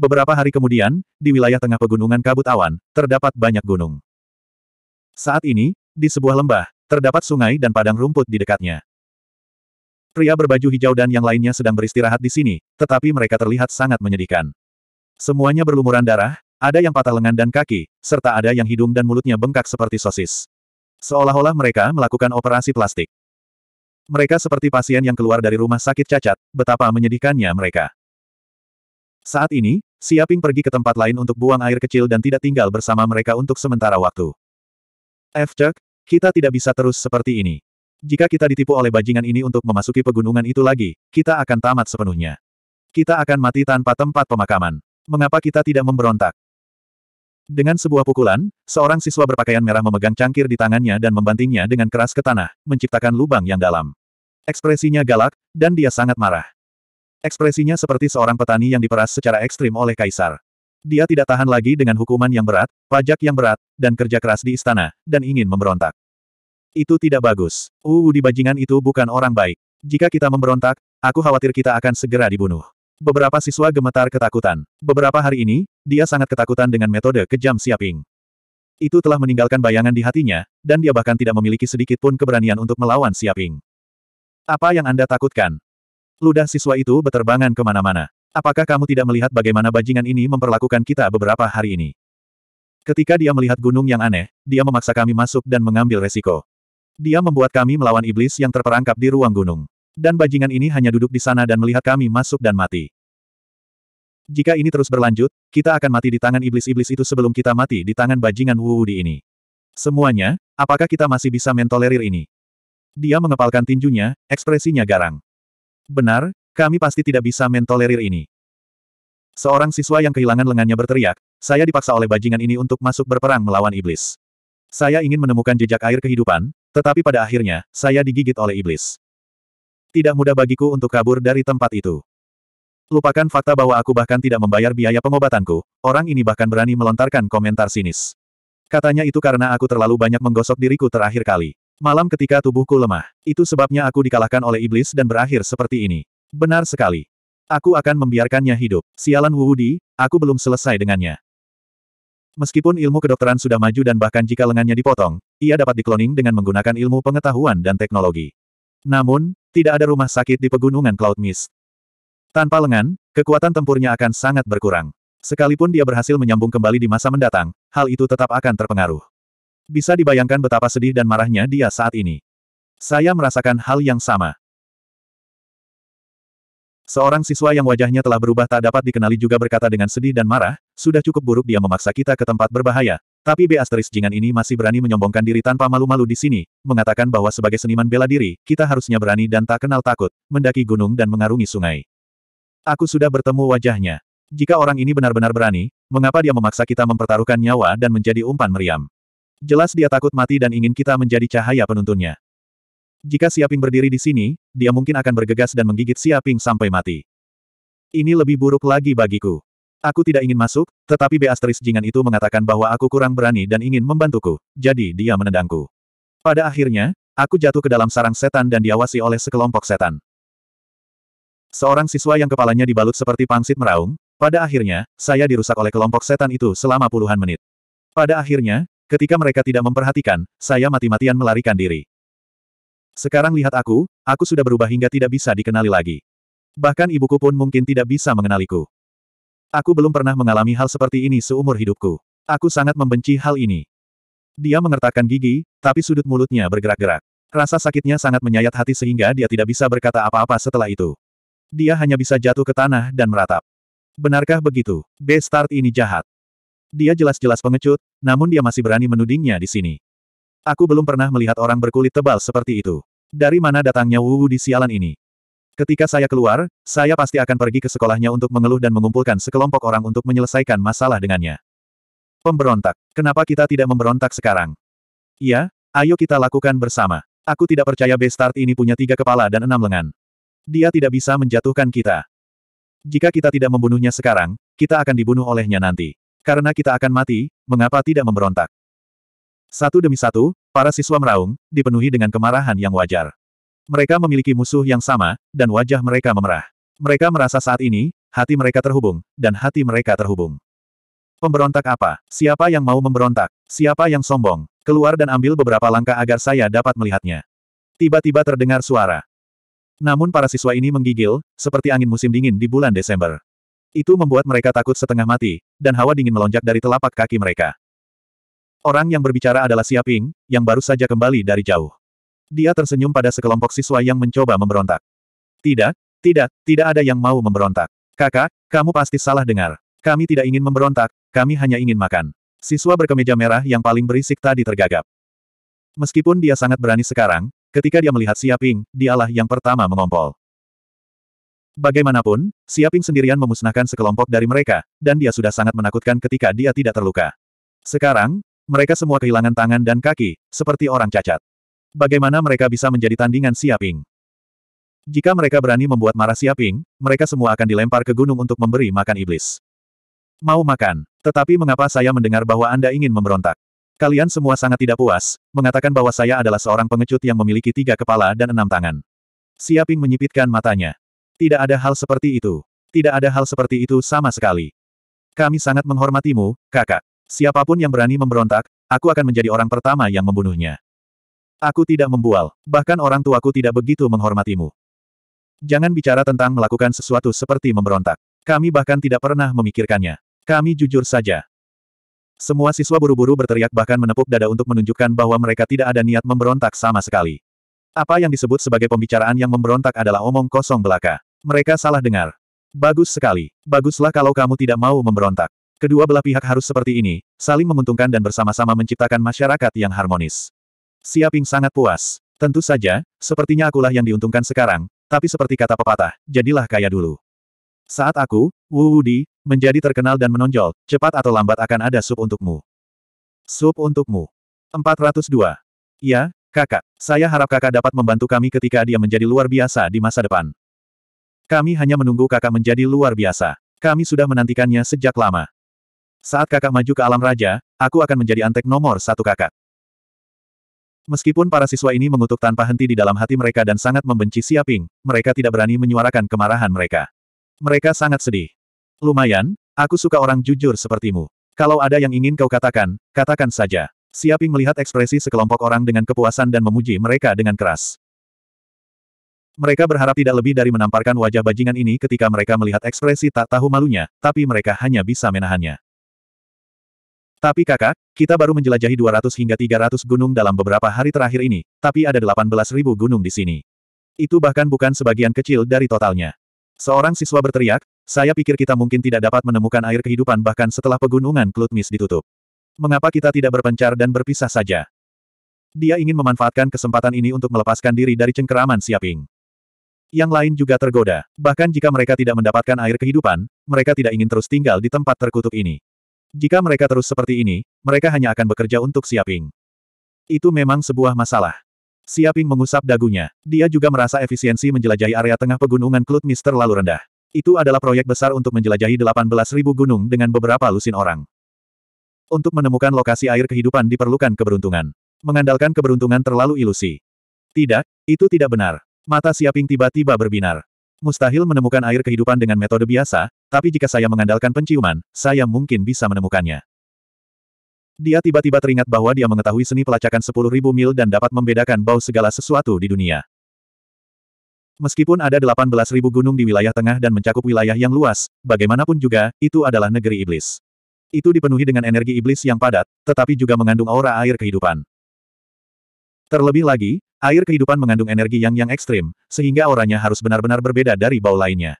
Beberapa hari kemudian, di wilayah tengah pegunungan kabut awan, terdapat banyak gunung. Saat ini, di sebuah lembah, terdapat sungai dan padang rumput di dekatnya. Pria berbaju hijau dan yang lainnya sedang beristirahat di sini, tetapi mereka terlihat sangat menyedihkan. Semuanya berlumuran darah, ada yang patah lengan dan kaki, serta ada yang hidung dan mulutnya bengkak seperti sosis. Seolah-olah mereka melakukan operasi plastik. Mereka seperti pasien yang keluar dari rumah sakit cacat, betapa menyedihkannya mereka. Saat ini, Siaping pergi ke tempat lain untuk buang air kecil dan tidak tinggal bersama mereka untuk sementara waktu. F. Chuck, kita tidak bisa terus seperti ini. Jika kita ditipu oleh bajingan ini untuk memasuki pegunungan itu lagi, kita akan tamat sepenuhnya. Kita akan mati tanpa tempat pemakaman. Mengapa kita tidak memberontak? Dengan sebuah pukulan, seorang siswa berpakaian merah memegang cangkir di tangannya dan membantingnya dengan keras ke tanah, menciptakan lubang yang dalam. Ekspresinya galak, dan dia sangat marah. Ekspresinya seperti seorang petani yang diperas secara ekstrim oleh kaisar. Dia tidak tahan lagi dengan hukuman yang berat, pajak yang berat, dan kerja keras di istana, dan ingin memberontak. Itu tidak bagus. Uh, di bajingan itu bukan orang baik. Jika kita memberontak, aku khawatir kita akan segera dibunuh. Beberapa siswa gemetar ketakutan. Beberapa hari ini, dia sangat ketakutan dengan metode kejam Siaping. Itu telah meninggalkan bayangan di hatinya, dan dia bahkan tidak memiliki sedikit pun keberanian untuk melawan Siaping. Apa yang Anda takutkan? Ludah siswa itu beterbangan ke mana-mana. Apakah kamu tidak melihat bagaimana bajingan ini memperlakukan kita beberapa hari ini? Ketika dia melihat gunung yang aneh, dia memaksa kami masuk dan mengambil resiko. Dia membuat kami melawan iblis yang terperangkap di ruang gunung. Dan bajingan ini hanya duduk di sana dan melihat kami masuk dan mati. Jika ini terus berlanjut, kita akan mati di tangan iblis-iblis itu sebelum kita mati di tangan bajingan Wuudi ini. Semuanya, apakah kita masih bisa mentolerir ini? Dia mengepalkan tinjunya, ekspresinya garang. Benar, kami pasti tidak bisa mentolerir ini. Seorang siswa yang kehilangan lengannya berteriak, saya dipaksa oleh bajingan ini untuk masuk berperang melawan iblis. Saya ingin menemukan jejak air kehidupan, tetapi pada akhirnya, saya digigit oleh iblis. Tidak mudah bagiku untuk kabur dari tempat itu. Lupakan fakta bahwa aku bahkan tidak membayar biaya pengobatanku, orang ini bahkan berani melontarkan komentar sinis. Katanya itu karena aku terlalu banyak menggosok diriku terakhir kali. Malam ketika tubuhku lemah. Itu sebabnya aku dikalahkan oleh iblis dan berakhir seperti ini. Benar sekali. Aku akan membiarkannya hidup. Sialan Wu Wudi, aku belum selesai dengannya. Meskipun ilmu kedokteran sudah maju dan bahkan jika lengannya dipotong, ia dapat dikloning dengan menggunakan ilmu pengetahuan dan teknologi. Namun, tidak ada rumah sakit di pegunungan Cloud Mist. Tanpa lengan, kekuatan tempurnya akan sangat berkurang. Sekalipun dia berhasil menyambung kembali di masa mendatang, hal itu tetap akan terpengaruh. Bisa dibayangkan betapa sedih dan marahnya dia saat ini. Saya merasakan hal yang sama. Seorang siswa yang wajahnya telah berubah tak dapat dikenali juga berkata dengan sedih dan marah, sudah cukup buruk dia memaksa kita ke tempat berbahaya, tapi B asteris jingan ini masih berani menyombongkan diri tanpa malu-malu di sini, mengatakan bahwa sebagai seniman bela diri, kita harusnya berani dan tak kenal takut, mendaki gunung dan mengarungi sungai. Aku sudah bertemu wajahnya. Jika orang ini benar-benar berani, mengapa dia memaksa kita mempertaruhkan nyawa dan menjadi umpan meriam? Jelas dia takut mati dan ingin kita menjadi cahaya penuntunnya. Jika Siaping berdiri di sini, dia mungkin akan bergegas dan menggigit Siaping sampai mati. Ini lebih buruk lagi bagiku. Aku tidak ingin masuk, tetapi B asteris jingan itu mengatakan bahwa aku kurang berani dan ingin membantuku, jadi dia menendangku. Pada akhirnya, aku jatuh ke dalam sarang setan dan diawasi oleh sekelompok setan. Seorang siswa yang kepalanya dibalut seperti pangsit meraung, pada akhirnya, saya dirusak oleh kelompok setan itu selama puluhan menit. Pada akhirnya, ketika mereka tidak memperhatikan, saya mati-matian melarikan diri. Sekarang lihat aku, aku sudah berubah hingga tidak bisa dikenali lagi. Bahkan ibuku pun mungkin tidak bisa mengenaliku. Aku belum pernah mengalami hal seperti ini seumur hidupku. Aku sangat membenci hal ini. Dia mengertakkan gigi, tapi sudut mulutnya bergerak-gerak. Rasa sakitnya sangat menyayat hati sehingga dia tidak bisa berkata apa-apa setelah itu. Dia hanya bisa jatuh ke tanah dan meratap. Benarkah begitu? B-Start ini jahat. Dia jelas-jelas pengecut, namun dia masih berani menudingnya di sini. Aku belum pernah melihat orang berkulit tebal seperti itu. Dari mana datangnya Wu di sialan ini? Ketika saya keluar, saya pasti akan pergi ke sekolahnya untuk mengeluh dan mengumpulkan sekelompok orang untuk menyelesaikan masalah dengannya. Pemberontak. Kenapa kita tidak memberontak sekarang? Iya, ayo kita lakukan bersama. Aku tidak percaya Bestart ini punya tiga kepala dan enam lengan. Dia tidak bisa menjatuhkan kita. Jika kita tidak membunuhnya sekarang, kita akan dibunuh olehnya nanti. Karena kita akan mati, mengapa tidak memberontak? Satu demi satu, para siswa meraung, dipenuhi dengan kemarahan yang wajar. Mereka memiliki musuh yang sama, dan wajah mereka memerah. Mereka merasa saat ini, hati mereka terhubung, dan hati mereka terhubung. Pemberontak apa? Siapa yang mau memberontak? Siapa yang sombong? Keluar dan ambil beberapa langkah agar saya dapat melihatnya. Tiba-tiba terdengar suara. Namun para siswa ini menggigil, seperti angin musim dingin di bulan Desember. Itu membuat mereka takut setengah mati, dan hawa dingin melonjak dari telapak kaki mereka. Orang yang berbicara adalah Siaping, yang baru saja kembali dari jauh. Dia tersenyum pada sekelompok siswa yang mencoba memberontak. Tidak, tidak, tidak ada yang mau memberontak. Kakak, kamu pasti salah dengar. Kami tidak ingin memberontak, kami hanya ingin makan. Siswa berkemeja merah yang paling berisik tadi tergagap. Meskipun dia sangat berani sekarang, Ketika dia melihat Siaping, dialah yang pertama mengompol. Bagaimanapun, Siaping sendirian memusnahkan sekelompok dari mereka, dan dia sudah sangat menakutkan ketika dia tidak terluka. Sekarang, mereka semua kehilangan tangan dan kaki, seperti orang cacat. Bagaimana mereka bisa menjadi tandingan Siaping? Jika mereka berani membuat marah Siaping, mereka semua akan dilempar ke gunung untuk memberi makan iblis. Mau makan, tetapi mengapa saya mendengar bahwa Anda ingin memberontak? Kalian semua sangat tidak puas, mengatakan bahwa saya adalah seorang pengecut yang memiliki tiga kepala dan enam tangan. Siaping menyipitkan matanya. Tidak ada hal seperti itu. Tidak ada hal seperti itu sama sekali. Kami sangat menghormatimu, kakak. Siapa pun yang berani memberontak, aku akan menjadi orang pertama yang membunuhnya. Aku tidak membual, bahkan orang tuaku tidak begitu menghormatimu. Jangan bicara tentang melakukan sesuatu seperti memberontak. Kami bahkan tidak pernah memikirkannya. Kami jujur saja, semua siswa buru-buru berteriak bahkan menepuk dada untuk menunjukkan bahwa mereka tidak ada niat memberontak sama sekali. Apa yang disebut sebagai pembicaraan yang memberontak adalah omong kosong belaka. Mereka salah dengar. Bagus sekali. Baguslah kalau kamu tidak mau memberontak. Kedua belah pihak harus seperti ini, saling menguntungkan dan bersama-sama menciptakan masyarakat yang harmonis. Siaping sangat puas. Tentu saja, sepertinya akulah yang diuntungkan sekarang, tapi seperti kata pepatah, jadilah kaya dulu. Saat aku, Wu Wudi, menjadi terkenal dan menonjol, cepat atau lambat akan ada sup untukmu. Sup untukmu. 402. Ya, kakak. Saya harap kakak dapat membantu kami ketika dia menjadi luar biasa di masa depan. Kami hanya menunggu kakak menjadi luar biasa. Kami sudah menantikannya sejak lama. Saat kakak maju ke alam raja, aku akan menjadi antek nomor satu kakak. Meskipun para siswa ini mengutuk tanpa henti di dalam hati mereka dan sangat membenci Siaping, mereka tidak berani menyuarakan kemarahan mereka. Mereka sangat sedih. Lumayan, aku suka orang jujur sepertimu. Kalau ada yang ingin kau katakan, katakan saja. Siaping melihat ekspresi sekelompok orang dengan kepuasan dan memuji mereka dengan keras. Mereka berharap tidak lebih dari menamparkan wajah bajingan ini ketika mereka melihat ekspresi tak tahu malunya, tapi mereka hanya bisa menahannya. Tapi kakak, kita baru menjelajahi 200 hingga 300 gunung dalam beberapa hari terakhir ini, tapi ada 18.000 gunung di sini. Itu bahkan bukan sebagian kecil dari totalnya. Seorang siswa berteriak, saya pikir kita mungkin tidak dapat menemukan air kehidupan bahkan setelah pegunungan Klutmis ditutup. Mengapa kita tidak berpencar dan berpisah saja? Dia ingin memanfaatkan kesempatan ini untuk melepaskan diri dari cengkeraman Siaping. Yang lain juga tergoda, bahkan jika mereka tidak mendapatkan air kehidupan, mereka tidak ingin terus tinggal di tempat terkutuk ini. Jika mereka terus seperti ini, mereka hanya akan bekerja untuk Siaping. Itu memang sebuah masalah. Siaping mengusap dagunya. Dia juga merasa efisiensi menjelajahi area tengah pegunungan Klutmis terlalu rendah. Itu adalah proyek besar untuk menjelajahi 18.000 gunung dengan beberapa lusin orang. Untuk menemukan lokasi air kehidupan diperlukan keberuntungan. Mengandalkan keberuntungan terlalu ilusi. Tidak, itu tidak benar. Mata Siaping tiba-tiba berbinar. Mustahil menemukan air kehidupan dengan metode biasa, tapi jika saya mengandalkan penciuman, saya mungkin bisa menemukannya. Dia tiba-tiba teringat bahwa dia mengetahui seni pelacakan 10.000 mil dan dapat membedakan bau segala sesuatu di dunia. Meskipun ada 18.000 gunung di wilayah tengah dan mencakup wilayah yang luas, bagaimanapun juga, itu adalah negeri iblis. Itu dipenuhi dengan energi iblis yang padat, tetapi juga mengandung aura air kehidupan. Terlebih lagi, air kehidupan mengandung energi yang yang ekstrim, sehingga auranya harus benar-benar berbeda dari bau lainnya.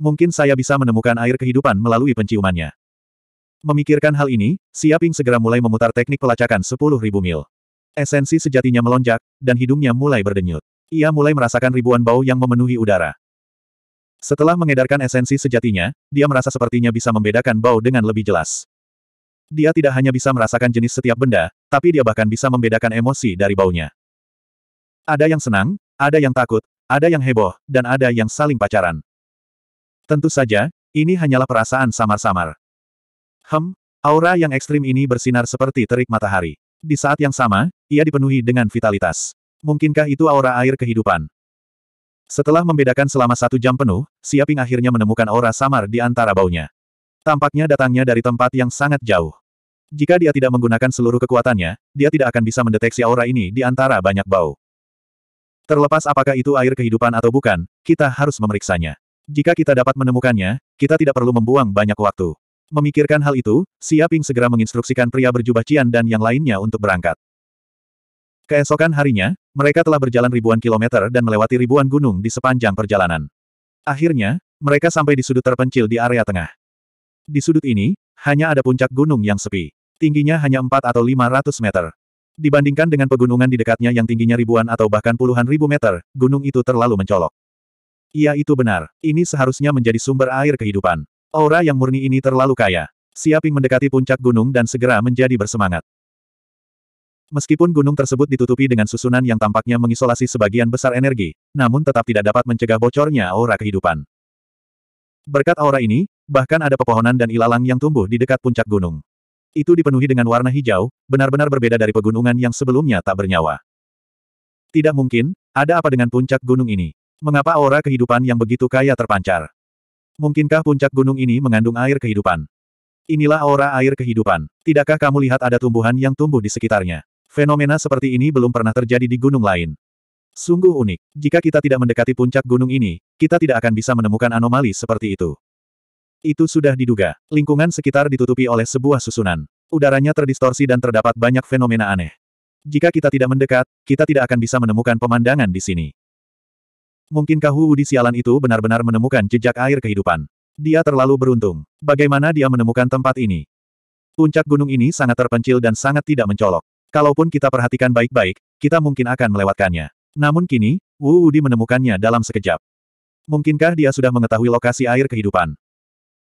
Mungkin saya bisa menemukan air kehidupan melalui penciumannya. Memikirkan hal ini, Siaping segera mulai memutar teknik pelacakan 10.000 mil. Esensi sejatinya melonjak, dan hidungnya mulai berdenyut. Ia mulai merasakan ribuan bau yang memenuhi udara. Setelah mengedarkan esensi sejatinya, dia merasa sepertinya bisa membedakan bau dengan lebih jelas. Dia tidak hanya bisa merasakan jenis setiap benda, tapi dia bahkan bisa membedakan emosi dari baunya. Ada yang senang, ada yang takut, ada yang heboh, dan ada yang saling pacaran. Tentu saja, ini hanyalah perasaan samar-samar. Hem, aura yang ekstrim ini bersinar seperti terik matahari. Di saat yang sama, ia dipenuhi dengan vitalitas. Mungkinkah itu aura air kehidupan? Setelah membedakan selama satu jam penuh, Siaping akhirnya menemukan aura samar di antara baunya. Tampaknya datangnya dari tempat yang sangat jauh. Jika dia tidak menggunakan seluruh kekuatannya, dia tidak akan bisa mendeteksi aura ini di antara banyak bau. Terlepas apakah itu air kehidupan atau bukan, kita harus memeriksanya. Jika kita dapat menemukannya, kita tidak perlu membuang banyak waktu. Memikirkan hal itu, Siaping segera menginstruksikan pria berjubah Cian dan yang lainnya untuk berangkat. Keesokan harinya, mereka telah berjalan ribuan kilometer dan melewati ribuan gunung di sepanjang perjalanan. Akhirnya, mereka sampai di sudut terpencil di area tengah. Di sudut ini, hanya ada puncak gunung yang sepi. Tingginya hanya 4 atau 500 meter. Dibandingkan dengan pegunungan di dekatnya yang tingginya ribuan atau bahkan puluhan ribu meter, gunung itu terlalu mencolok. Iya itu benar, ini seharusnya menjadi sumber air kehidupan. Aura yang murni ini terlalu kaya. Siaping mendekati puncak gunung dan segera menjadi bersemangat. Meskipun gunung tersebut ditutupi dengan susunan yang tampaknya mengisolasi sebagian besar energi, namun tetap tidak dapat mencegah bocornya aura kehidupan. Berkat aura ini, bahkan ada pepohonan dan ilalang yang tumbuh di dekat puncak gunung. Itu dipenuhi dengan warna hijau, benar-benar berbeda dari pegunungan yang sebelumnya tak bernyawa. Tidak mungkin, ada apa dengan puncak gunung ini? Mengapa aura kehidupan yang begitu kaya terpancar? Mungkinkah puncak gunung ini mengandung air kehidupan? Inilah aura air kehidupan. Tidakkah kamu lihat ada tumbuhan yang tumbuh di sekitarnya? Fenomena seperti ini belum pernah terjadi di gunung lain. Sungguh unik. Jika kita tidak mendekati puncak gunung ini, kita tidak akan bisa menemukan anomali seperti itu. Itu sudah diduga. Lingkungan sekitar ditutupi oleh sebuah susunan. Udaranya terdistorsi dan terdapat banyak fenomena aneh. Jika kita tidak mendekat, kita tidak akan bisa menemukan pemandangan di sini. Mungkinkah Wu di sialan itu benar-benar menemukan jejak air kehidupan? Dia terlalu beruntung. Bagaimana dia menemukan tempat ini? Puncak gunung ini sangat terpencil dan sangat tidak mencolok. Kalaupun kita perhatikan baik-baik, kita mungkin akan melewatkannya. Namun kini, Wu Wudi menemukannya dalam sekejap. Mungkinkah dia sudah mengetahui lokasi air kehidupan?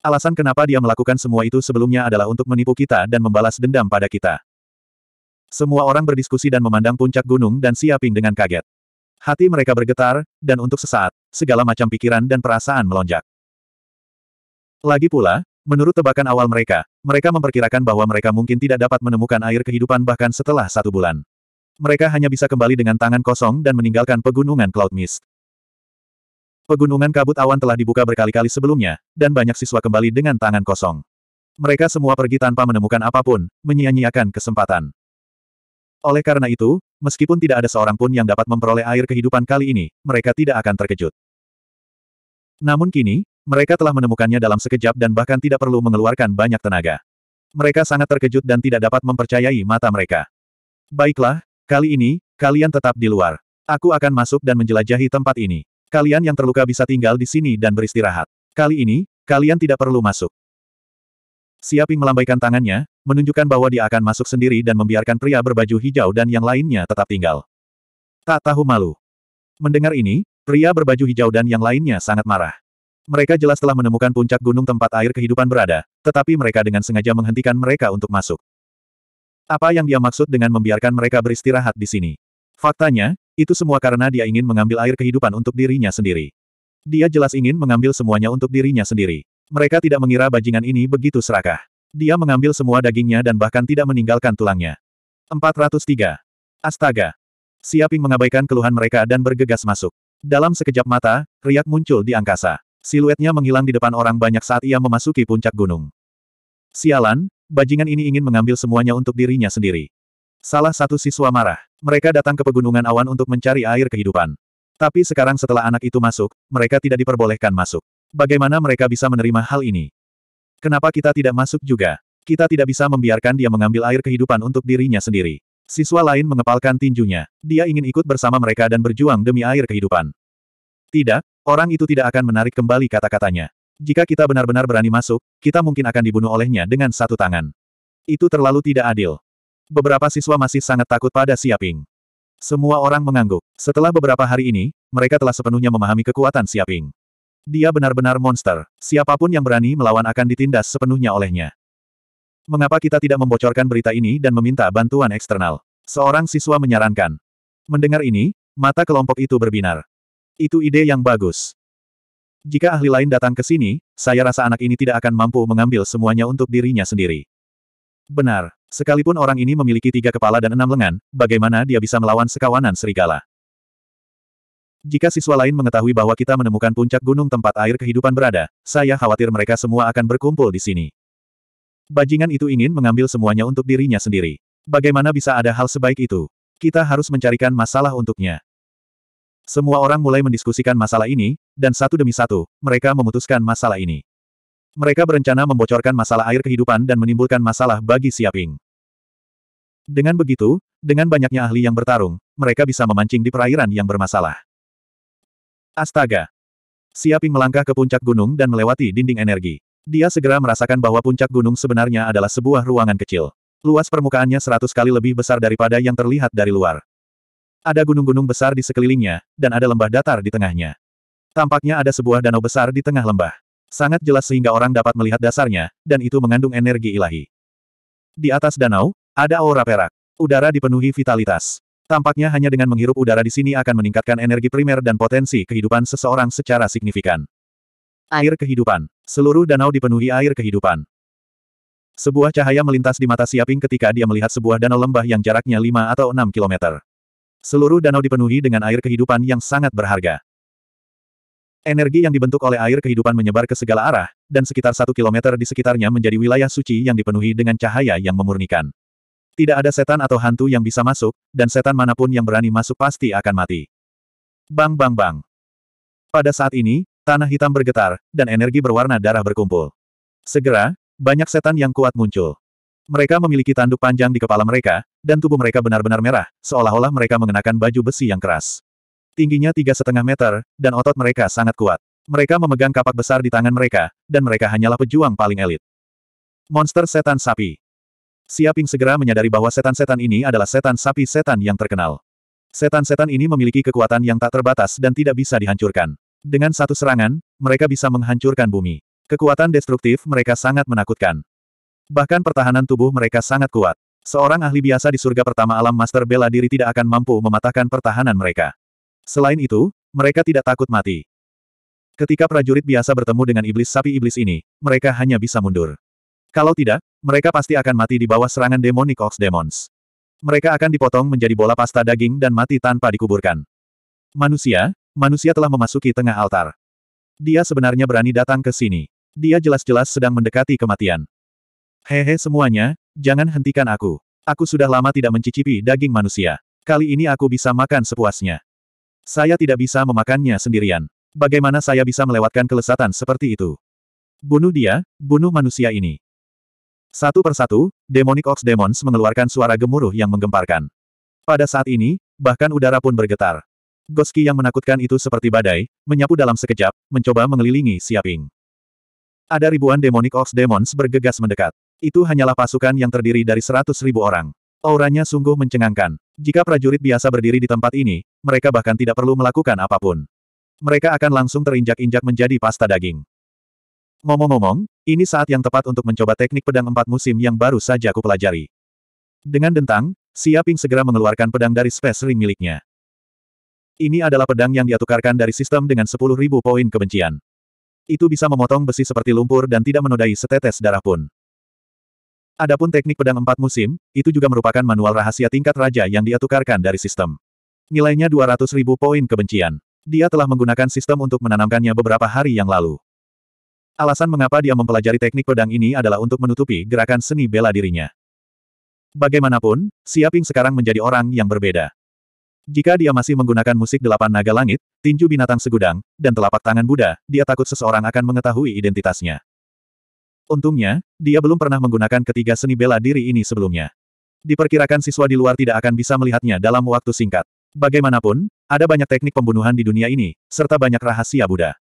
Alasan kenapa dia melakukan semua itu sebelumnya adalah untuk menipu kita dan membalas dendam pada kita. Semua orang berdiskusi dan memandang puncak gunung dan Siaping dengan kaget. Hati mereka bergetar, dan untuk sesaat, segala macam pikiran dan perasaan melonjak. Lagi pula, Menurut tebakan awal mereka, mereka memperkirakan bahwa mereka mungkin tidak dapat menemukan air kehidupan bahkan setelah satu bulan. Mereka hanya bisa kembali dengan tangan kosong dan meninggalkan pegunungan Cloud Mist. Pegunungan kabut awan telah dibuka berkali-kali sebelumnya, dan banyak siswa kembali dengan tangan kosong. Mereka semua pergi tanpa menemukan apa pun, menyia-nyiakan kesempatan. Oleh karena itu, meskipun tidak ada seorang pun yang dapat memperoleh air kehidupan kali ini, mereka tidak akan terkejut. Namun kini, mereka telah menemukannya dalam sekejap dan bahkan tidak perlu mengeluarkan banyak tenaga. Mereka sangat terkejut dan tidak dapat mempercayai mata mereka. Baiklah, kali ini, kalian tetap di luar. Aku akan masuk dan menjelajahi tempat ini. Kalian yang terluka bisa tinggal di sini dan beristirahat. Kali ini, kalian tidak perlu masuk. Siaping melambaikan tangannya, menunjukkan bahwa dia akan masuk sendiri dan membiarkan pria berbaju hijau dan yang lainnya tetap tinggal. Tak tahu malu. Mendengar ini, pria berbaju hijau dan yang lainnya sangat marah. Mereka jelas telah menemukan puncak gunung tempat air kehidupan berada, tetapi mereka dengan sengaja menghentikan mereka untuk masuk. Apa yang dia maksud dengan membiarkan mereka beristirahat di sini? Faktanya, itu semua karena dia ingin mengambil air kehidupan untuk dirinya sendiri. Dia jelas ingin mengambil semuanya untuk dirinya sendiri. Mereka tidak mengira bajingan ini begitu serakah. Dia mengambil semua dagingnya dan bahkan tidak meninggalkan tulangnya. 403. Astaga. Siaping mengabaikan keluhan mereka dan bergegas masuk. Dalam sekejap mata, riak muncul di angkasa. Siluetnya menghilang di depan orang banyak saat ia memasuki puncak gunung. Sialan, bajingan ini ingin mengambil semuanya untuk dirinya sendiri. Salah satu siswa marah. Mereka datang ke pegunungan awan untuk mencari air kehidupan. Tapi sekarang setelah anak itu masuk, mereka tidak diperbolehkan masuk. Bagaimana mereka bisa menerima hal ini? Kenapa kita tidak masuk juga? Kita tidak bisa membiarkan dia mengambil air kehidupan untuk dirinya sendiri. Siswa lain mengepalkan tinjunya. Dia ingin ikut bersama mereka dan berjuang demi air kehidupan. Tidak, orang itu tidak akan menarik kembali kata-katanya. Jika kita benar-benar berani masuk, kita mungkin akan dibunuh olehnya dengan satu tangan. Itu terlalu tidak adil. Beberapa siswa masih sangat takut pada Siaping. Semua orang mengangguk. Setelah beberapa hari ini, mereka telah sepenuhnya memahami kekuatan Siaping. Dia benar-benar monster. Siapa pun yang berani melawan akan ditindas sepenuhnya olehnya. Mengapa kita tidak membocorkan berita ini dan meminta bantuan eksternal? Seorang siswa menyarankan. Mendengar ini, mata kelompok itu berbinar. Itu ide yang bagus. Jika ahli lain datang ke sini, saya rasa anak ini tidak akan mampu mengambil semuanya untuk dirinya sendiri. Benar, sekalipun orang ini memiliki tiga kepala dan enam lengan, bagaimana dia bisa melawan sekawanan serigala? Jika siswa lain mengetahui bahwa kita menemukan puncak gunung tempat air kehidupan berada, saya khawatir mereka semua akan berkumpul di sini. Bajingan itu ingin mengambil semuanya untuk dirinya sendiri. Bagaimana bisa ada hal sebaik itu? Kita harus mencarikan masalah untuknya. Semua orang mulai mendiskusikan masalah ini, dan satu demi satu, mereka memutuskan masalah ini. Mereka berencana membocorkan masalah air kehidupan dan menimbulkan masalah bagi Siaping. Dengan begitu, dengan banyaknya ahli yang bertarung, mereka bisa memancing di perairan yang bermasalah. Astaga! Siaping melangkah ke puncak gunung dan melewati dinding energi. Dia segera merasakan bahwa puncak gunung sebenarnya adalah sebuah ruangan kecil. Luas permukaannya seratus kali lebih besar daripada yang terlihat dari luar. Ada gunung-gunung besar di sekelilingnya, dan ada lembah datar di tengahnya. Tampaknya ada sebuah danau besar di tengah lembah. Sangat jelas sehingga orang dapat melihat dasarnya, dan itu mengandung energi ilahi. Di atas danau, ada aura perak. Udara dipenuhi vitalitas. Tampaknya hanya dengan menghirup udara di sini akan meningkatkan energi primer dan potensi kehidupan seseorang secara signifikan. Air kehidupan. Seluruh danau dipenuhi air kehidupan. Sebuah cahaya melintas di mata Siaping ketika dia melihat sebuah danau lembah yang jaraknya 5 atau 6 kilometer. Seluruh danau dipenuhi dengan air kehidupan yang sangat berharga. Energi yang dibentuk oleh air kehidupan menyebar ke segala arah, dan sekitar satu kilometer di sekitarnya menjadi wilayah suci yang dipenuhi dengan cahaya yang memurnikan. Tidak ada setan atau hantu yang bisa masuk, dan setan mana pun yang berani masuk pasti akan mati. Bang bang bang. Pada saat ini, tanah hitam bergetar, dan energi berwarna darah berkumpul. Segera, banyak setan yang kuat muncul. Mereka memiliki tanduk panjang di kepala mereka, dan tubuh mereka benar-benar merah, seolah-olah mereka mengenakan baju besi yang keras. Tingginya tiga setengah meter, dan otot mereka sangat kuat. Mereka memegang kapak besar di tangan mereka, dan mereka hanyalah pejuang paling elit. Monster setan sapi. Siaping segera menyadari bahwa setan-setan ini adalah setan sapi setan yang terkenal. Setan-setan ini memiliki kekuatan yang tak terbatas dan tidak bisa dihancurkan. Dengan satu serangan, mereka bisa menghancurkan bumi. Kekuatan destruktif mereka sangat menakutkan. Bahkan pertahanan tubuh mereka sangat kuat. Seorang ahli biasa di surga pertama alam master bela diri tidak akan mampu mematahkan pertahanan mereka. Selain itu, mereka tidak takut mati. Ketika prajurit biasa bertemu dengan iblis sapi iblis ini, mereka hanya bisa mundur. Kalau tidak, mereka pasti akan mati di bawah serangan Demonic Ox Demons. Mereka akan dipotong menjadi bola pasta daging dan mati tanpa dikuburkan. Manusia, manusia telah memasuki tengah altar. Dia sebenarnya berani datang ke sini. Dia jelas-jelas sedang mendekati kematian. Hehe semuanya, jangan hentikan aku. Aku sudah lama tidak mencicipi daging manusia. Kali ini aku bisa makan sepuasnya. Saya tidak bisa memakannya sendirian. Bagaimana saya bisa melewatkan kelesatan seperti itu? Bunuh dia, bunuh manusia ini. Satu persatu, Demonic Ox Demons mengeluarkan suara gemuruh yang menggemparkan. Pada saat ini, bahkan udara pun bergetar. Goski yang menakutkan itu seperti badai, menyapu dalam sekejap, mencoba mengelilingi Siaping. Ada ribuan Demonic Ox Demons bergegas mendekat. Itu hanyalah pasukan yang terdiri dari seratus ribu orang. Auranya sungguh mencengangkan. Jika prajurit biasa berdiri di tempat ini, mereka bahkan tidak perlu melakukan apa pun. Mereka akan langsung terinjak-injak menjadi pasta daging. Ngomong-ngomong, ini saat yang tepat untuk mencoba teknik pedang empat musim yang baru saja kupelajari. Dengan dentang, Siaping segera mengeluarkan pedang dari space ring miliknya. Ini adalah pedang yang diatukarkan dari sistem dengan 10.000 poin kebencian. Itu bisa memotong besi seperti lumpur dan tidak menodai setetes darah pun. Adapun teknik pedang empat musim, itu juga merupakan manual rahasia tingkat raja yang diatukarkan dari sistem. Nilainya 200.000 poin kebencian. Dia telah menggunakan sistem untuk menanamkannya beberapa hari yang lalu. Alasan mengapa dia mempelajari teknik pedang ini adalah untuk menutupi gerakan seni bela dirinya. Bagaimanapun, Siaping sekarang menjadi orang yang berbeda. Jika dia masih menggunakan musik delapan naga langit, tinju binatang segudang, dan telapak tangan Buddha, dia takut seseorang akan mengetahui identitasnya. Untungnya, dia belum pernah menggunakan ketiga seni bela diri ini sebelumnya. Diperkirakan siswa di luar tidak akan bisa melihatnya dalam waktu singkat. Bagaimanapun, ada banyak teknik pembunuhan di dunia ini, serta banyak rahasia Buddha.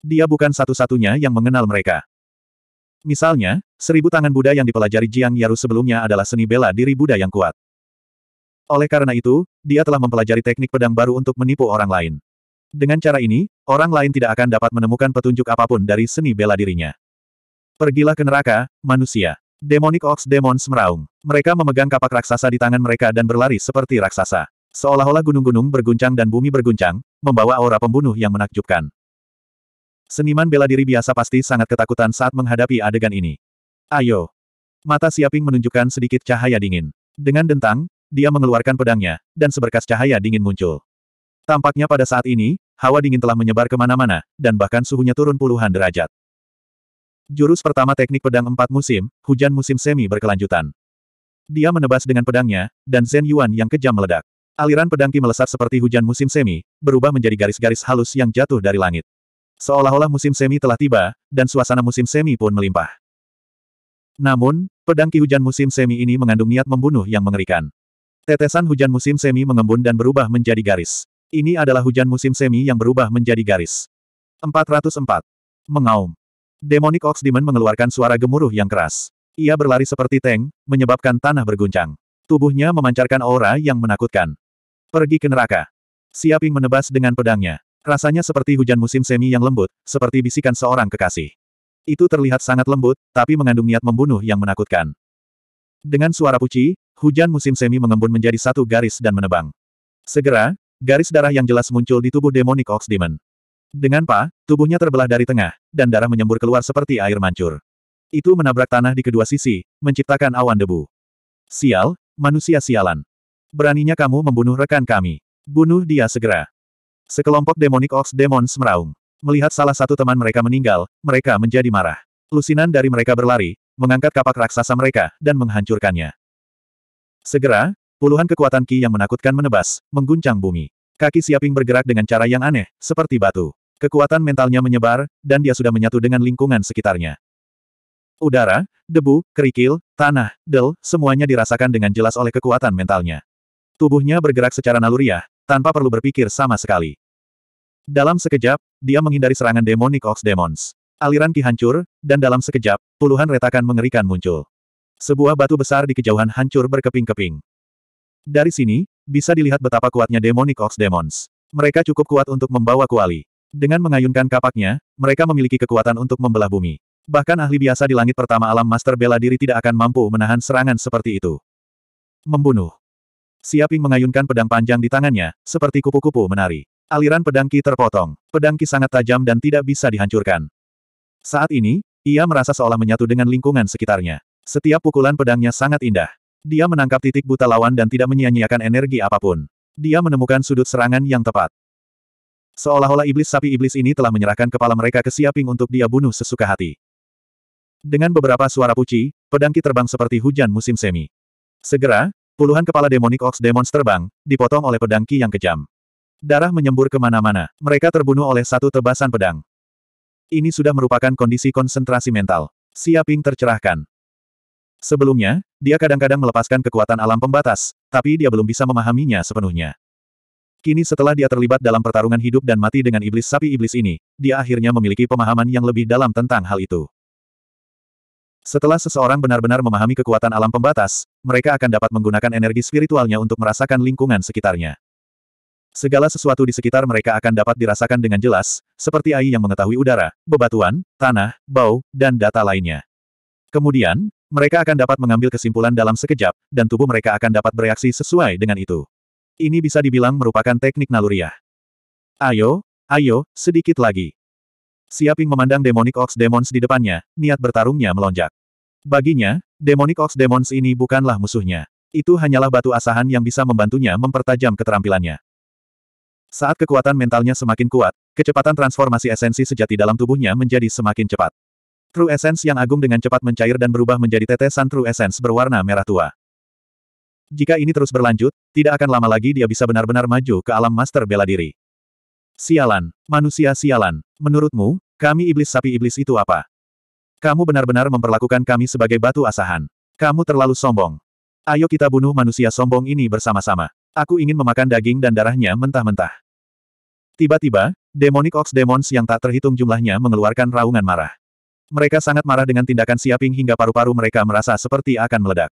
Dia bukan satu-satunya yang mengenal mereka. Misalnya, seribu tangan Buddha yang dipelajari Jiang Yaru sebelumnya adalah seni bela diri Buddha yang kuat. Oleh karena itu, dia telah mempelajari teknik pedang baru untuk menipu orang lain. Dengan cara ini, orang lain tidak akan dapat menemukan petunjuk apa pun dari seni bela dirinya. Pergilah ke neraka, manusia. Demonic Ox Demons meraung. Mereka memegang kapak raksasa di tangan mereka dan berlari seperti raksasa. Seolah-olah gunung-gunung berguncang dan bumi berguncang, membawa aura pembunuh yang menakjubkan. Seniman bela diri biasa pasti sangat ketakutan saat menghadapi adegan ini. Ayo. Mata Siaping menunjukkan sedikit cahaya dingin. Dengan dentang, dia mengeluarkan pedangnya, dan seberkas cahaya dingin muncul. Tampaknya pada saat ini, hawa dingin telah menyebar ke mana-mana, dan bahkan suhunya turun puluhan derajat. Jurus pertama teknik pedang empat musim, hujan musim semi berkelanjutan. Dia menebas dengan pedangnya, dan Zen Yuan yang kejam meledak. Aliran pedang Ki melesat seperti hujan musim semi, berubah menjadi garis-garis halus yang jatuh dari langit. Seolah-olah musim semi telah tiba, dan suasana musim semi pun melimpah. Namun, pedang Ki hujan musim semi ini mengandung niat membunuh yang mengerikan. Tetesan hujan musim semi mengembun dan berubah menjadi garis. Ini adalah hujan musim semi yang berubah menjadi garis. 404. Mengaum. Demonic Ox Demon mengeluarkan suara gemuruh yang keras. Ia berlari seperti tank, menyebabkan tanah berguncang. Tubuhnya memancarkan aura yang menakutkan. Pergi ke neraka. Siaping menebas dengan pedangnya. Rasanya seperti hujan musim semi yang lembut, seperti bisikan seorang kekasih. Itu terlihat sangat lembut, tapi mengandung niat membunuh yang menakutkan. Dengan suara puci, hujan musim semi mengembun menjadi satu garis dan menebang. Segera, garis darah yang jelas muncul di tubuh Demonic Ox Demon. Dengan pa, tubuhnya terbelah dari tengah, dan darah menyembur keluar seperti air mancur. Itu menabrak tanah di kedua sisi, menciptakan awan debu. Sial, manusia sialan. Beraninya kamu membunuh rekan kami. Bunuh dia segera. Sekelompok Demonic Ox Demons meraung. Melihat salah satu teman mereka meninggal, mereka menjadi marah. Lusinan dari mereka berlari, mengangkat kapak raksasa mereka, dan menghancurkannya. Segera, puluhan kekuatan Ki yang menakutkan menebas, mengguncang bumi. Kaki Siaping bergerak dengan cara yang aneh, seperti batu. Kekuatan mentalnya menyebar, dan dia sudah menyatu dengan lingkungan sekitarnya. Udara, debu, kerikil, tanah, del, semuanya dirasakan dengan jelas oleh kekuatan mentalnya. Tubuhnya bergerak secara naluriah, tanpa perlu berpikir sama sekali. Dalam sekejap, dia menghindari serangan Demonic Ox Demons. Aliran ki hancur, dan dalam sekejap, puluhan retakan mengerikan muncul. Sebuah batu besar di kejauhan hancur berkeping-keping. Dari sini, bisa dilihat betapa kuatnya Demonic Ox Demons. Mereka cukup kuat untuk membawa kuali. Dengan mengayunkan kapaknya, mereka memiliki kekuatan untuk membelah bumi. Bahkan ahli biasa di langit pertama alam master bela diri tidak akan mampu menahan serangan seperti itu. Membunuh. Siaping mengayunkan pedang panjang di tangannya, seperti kupu-kupu menari. Aliran pedang Ki terpotong. Pedang Ki sangat tajam dan tidak bisa dihancurkan. Saat ini, ia merasa seolah menyatu dengan lingkungan sekitarnya. Setiap pukulan pedangnya sangat indah. Dia menangkap titik buta lawan dan tidak menyia-nyiakan energi apa pun. Dia menemukan sudut serangan yang tepat. Seolah-olah iblis sapi iblis ini telah menyerahkan kepala mereka ke Siaping untuk dia bunuh sesuka hati. Dengan beberapa suara puji, pedangki terbang seperti hujan musim semi. Segera, puluhan kepala demonic ox demons terbang, dipotong oleh pedangki yang kejam. Darah menyembur ke mana-mana, mereka terbunuh oleh satu tebasan pedang. Ini sudah merupakan kondisi konsentrasi mental. Siaping tercerahkan. Sebelumnya, dia kadang-kadang melepaskan kekuatan alam pembatas, tapi dia belum bisa memahaminya sepenuhnya. Kini setelah dia terlibat dalam pertarungan hidup dan mati dengan iblis sapi iblis ini, dia akhirnya memiliki pemahaman yang lebih dalam tentang hal itu. Setelah seseorang benar-benar memahami kekuatan alam pembatas, mereka akan dapat menggunakan energi spiritualnya untuk merasakan lingkungan sekitarnya. Segala sesuatu di sekitar mereka akan dapat dirasakan dengan jelas, seperti Ai yang mengetahui udara, bebatuan, tanah, bau, dan data lainnya. Kemudian, mereka akan dapat mengambil kesimpulan dalam sekejap, dan tubuh mereka akan dapat bereaksi sesuai dengan itu. Ini bisa dibilang merupakan teknik naluriah. Ayo, ayo, sedikit lagi. Siaping memandang Demonic Ox Demons di depannya, niat bertarungnya melonjak. Baginya, Demonic Ox Demons ini bukanlah musuhnya. Itu hanyalah batu asahan yang bisa membantunya mempertajam keterampilannya. Saat kekuatan mentalnya semakin kuat, kecepatan transformasi esensi sejati dalam tubuhnya menjadi semakin cepat. True Essence yang agung dengan cepat mencair dan berubah menjadi tetesan True Essence berwarna merah tua. Jika ini terus berlanjut, tidak akan lama lagi dia bisa benar-benar maju ke alam master bela diri. Sialan, manusia sialan. Menurutmu, kami iblis sapi iblis itu apa? Kamu benar-benar memperlakukan kami sebagai batu asahan. Kamu terlalu sombong. Ayo kita bunuh manusia sombong ini bersama-sama. Aku ingin memakan daging dan darahnya mentah-mentah. Tiba-tiba, Demonic Ox Demons yang tak terhitung jumlahnya mengeluarkan raungan marah. Mereka sangat marah dengan tindakan Siaping hingga paru-paru mereka merasa seperti akan meledak.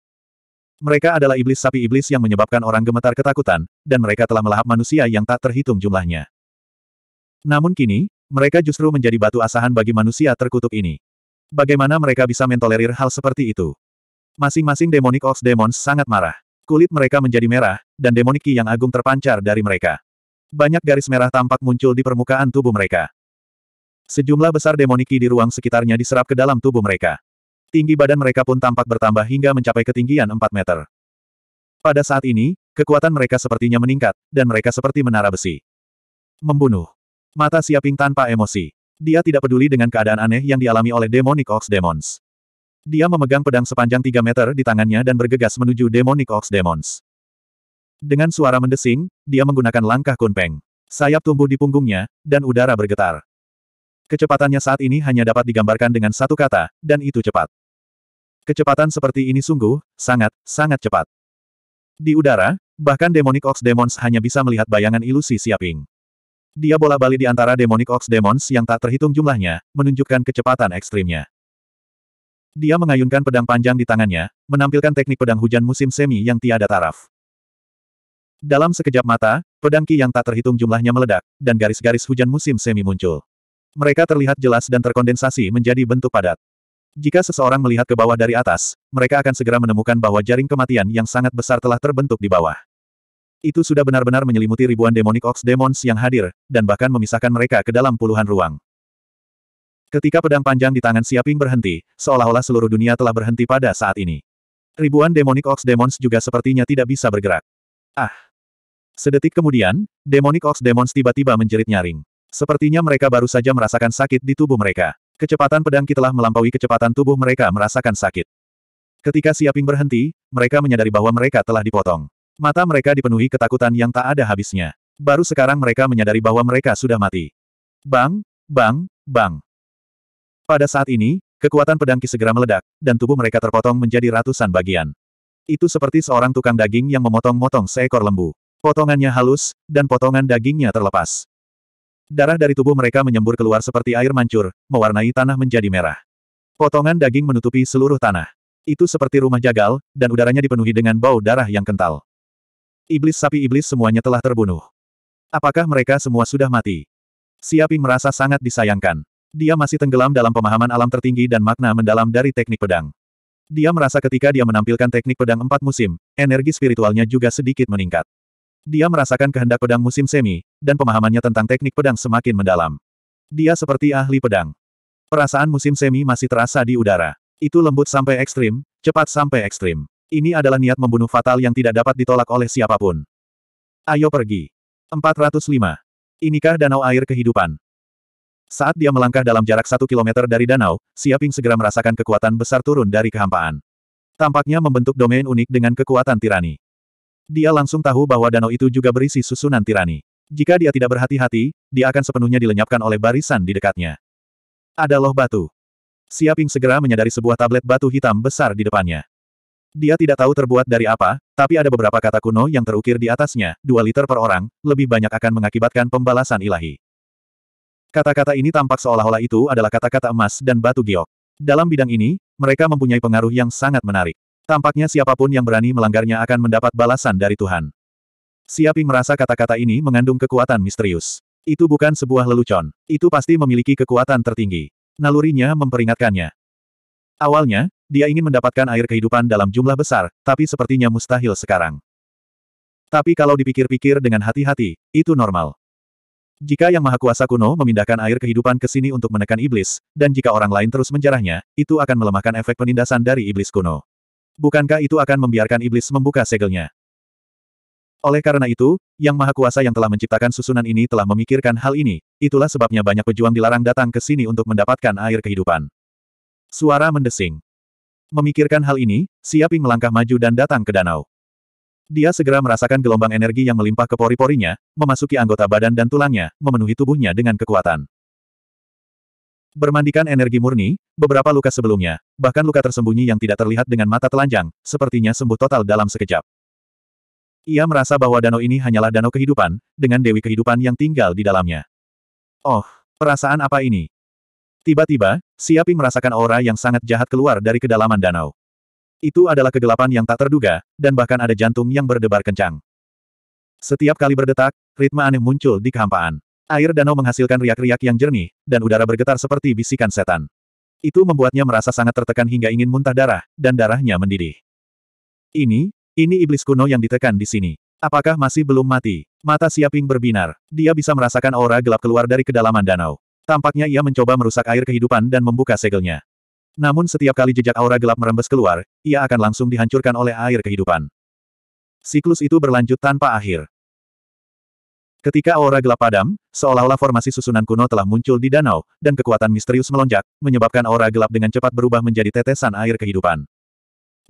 Mereka adalah iblis sapi iblis yang menyebabkan orang gemetar ketakutan, dan mereka telah melahap manusia yang tak terhitung jumlahnya. Namun kini, mereka justru menjadi batu asahan bagi manusia terkutuk ini. Bagaimana mereka bisa mentolerir hal seperti itu? Masing-masing Demonic Ox Demons sangat marah. Kulit mereka menjadi merah, dan Demonic Ki yang agung terpancar dari mereka. Banyak garis merah tampak muncul di permukaan tubuh mereka. Sejumlah besar Demonic Ki di ruang sekitarnya diserap ke dalam tubuh mereka. Tinggi badan mereka pun tampak bertambah hingga mencapai ketinggian 4 meter. Pada saat ini, kekuatan mereka sepertinya meningkat, dan mereka seperti menara besi. Membunuh. Mata Siaping tanpa emosi. Dia tidak peduli dengan keadaan aneh yang dialami oleh Demonic Ox Demons. Dia memegang pedang sepanjang 3 meter di tangannya dan bergegas menuju Demonic Ox Demons. Dengan suara mendesing, dia menggunakan langkah kunpeng. Sayap tumbuh di punggungnya, dan udara bergetar. Kecepatannya saat ini hanya dapat digambarkan dengan satu kata, dan itu cepat. Kecepatan seperti ini sungguh, sangat, sangat cepat. Di udara, bahkan Demonic Ox Demons hanya bisa melihat bayangan ilusi Siaping. Dia bola-balik di antara Demonic Ox Demons yang tak terhitung jumlahnya, menunjukkan kecepatan ekstrimnya. Dia mengayunkan pedang panjang di tangannya, menampilkan teknik pedang hujan musim semi yang tiada taraf. Dalam sekejap mata, pedang ki yang tak terhitung jumlahnya meledak, dan garis-garis hujan musim semi muncul. Mereka terlihat jelas dan terkondensasi menjadi bentuk padat. Jika seseorang melihat ke bawah dari atas, mereka akan segera menemukan bahwa jaring kematian yang sangat besar telah terbentuk di bawah. Itu sudah benar-benar menyelimuti ribuan Demonic Ox Demons yang hadir, dan bahkan memisahkan mereka ke dalam puluhan ruang. Ketika pedang panjang di tangan Siaping berhenti, seolah-olah seluruh dunia telah berhenti pada saat ini. Ribuan Demonic Ox Demons juga sepertinya tidak bisa bergerak. Ah! Sedetik kemudian, Demonic Ox Demons tiba-tiba menjerit nyaring. Sepertinya mereka baru saja merasakan sakit di tubuh mereka. Kecepatan pedang telah melampaui kecepatan tubuh mereka merasakan sakit. Ketika Siaping berhenti, mereka menyadari bahwa mereka telah dipotong. Mata mereka dipenuhi ketakutan yang tak ada habisnya. Baru sekarang mereka menyadari bahwa mereka sudah mati. Bang, bang, bang. Pada saat ini, kekuatan pedang Ki segera meledak, dan tubuh mereka terpotong menjadi ratusan bagian. Itu seperti seorang tukang daging yang memotong-motong seekor lembu. Potongannya halus, dan potongan dagingnya terlepas. Darah dari tubuh mereka menyembur keluar seperti air mancur, mewarnai tanah menjadi merah. Potongan daging menutupi seluruh tanah. Itu seperti rumah jagal, dan udaranya dipenuhi dengan bau darah yang kental. Iblis sapi iblis semuanya telah terbunuh. Apakah mereka semua sudah mati? Siaping merasa sangat disayangkan. Dia masih tenggelam dalam pemahaman alam tertinggi dan makna mendalam dari teknik pedang. Dia merasa ketika dia menampilkan teknik pedang empat musim, energi spiritualnya juga sedikit meningkat. Dia merasakan kehendak pedang musim semi, dan pemahamannya tentang teknik pedang semakin mendalam. Dia seperti ahli pedang. Perasaan musim semi masih terasa di udara. Itu lembut sampai ekstrim, cepat sampai ekstrim. Ini adalah niat membunuh fatal yang tidak dapat ditolak oleh siapa pun. Ayo pergi. 405. Inikah danau air kehidupan? Saat dia melangkah dalam jarak satu kilometer dari danau, Siaping segera merasakan kekuatan besar turun dari kehampaan. Tampaknya membentuk domain unik dengan kekuatan tirani. Dia langsung tahu bahwa danau itu juga berisi susunan tirani. Jika dia tidak berhati-hati, dia akan sepenuhnya dilenyapkan oleh barisan di dekatnya. Ada loh batu. Siaping segera menyadari sebuah tablet batu hitam besar di depannya. Dia tidak tahu terbuat dari apa, tapi ada beberapa kata kuno yang terukir di atasnya, dua liter per orang, lebih banyak akan mengakibatkan pembalasan ilahi. Kata-kata ini tampak seolah-olah itu adalah kata-kata emas dan batu giok. Dalam bidang ini, mereka mempunyai pengaruh yang sangat menarik. Tampaknya siapa pun yang berani melanggarnya akan mendapat balasan dari Tuhan. Siaping merasa kata-kata ini mengandung kekuatan misterius. Itu bukan sebuah lelucon. Itu pasti memiliki kekuatan tertinggi. Nalurinya memperingatkannya. Awalnya, dia ingin mendapatkan air kehidupan dalam jumlah besar, tapi sepertinya mustahil sekarang. Tapi kalau dipikir-pikir dengan hati-hati, itu normal. Jika Yang Maha Kuasa kuno memindahkan air kehidupan ke sini untuk menekan iblis, dan jika orang lain terus menjarahnya, itu akan melemahkan efek penindasan dari iblis kuno. Bukankah itu akan membiarkan iblis membuka segelnya? Oleh karena itu, Yang Maha Kuasa yang telah menciptakan susunan ini telah memikirkan hal ini, itulah sebabnya banyak pejuang dilarang datang ke sini untuk mendapatkan air kehidupan. Suara mendesing. Memikirkan hal ini, Siaping melangkah maju dan datang ke danau. Dia segera merasakan gelombang energi yang melimpah ke pori-porinya, memasuki anggota badan dan tulangnya, memenuhi tubuhnya dengan kekuatan. Bermandikan energi murni, beberapa luka sebelumnya, bahkan luka tersembunyi yang tidak terlihat dengan mata telanjang, sepertinya sembuh total dalam sekejap. Ia merasa bahwa danau ini hanyalah danau kehidupan, dengan dewi kehidupan yang tinggal di dalamnya. Oh, perasaan apa ini? Tiba-tiba, Siaping merasakan aura yang sangat jahat keluar dari kedalaman danau. Itu adalah kegelapan yang tak terduga, dan bahkan ada jantung yang berdebar kencang. Setiap kali berdetak, ritme aneh muncul di kehampaan. Air danau menghasilkan riak-riak yang jernih, dan udara bergetar seperti bisikan setan. Itu membuatnya merasa sangat tertekan hingga ingin muntah darah, dan darahnya mendidih. Ini, ini iblis kuno yang ditekan di sini. Apakah masih belum mati? Mata Siaping berbinar. Dia bisa merasakan aura gelap keluar dari kedalaman danau. Tampaknya ia mencoba merusak air kehidupan dan membuka segelnya. Namun setiap kali jejak aura gelap merembes keluar, ia akan langsung dihancurkan oleh air kehidupan. Siklus itu berlanjut tanpa akhir. Ketika aura gelap padam, seolah-olah formasi susunan kuno telah muncul di danau, dan kekuatan misterius melonjak, menyebabkan aura gelap dengan cepat berubah menjadi tetesan air kehidupan.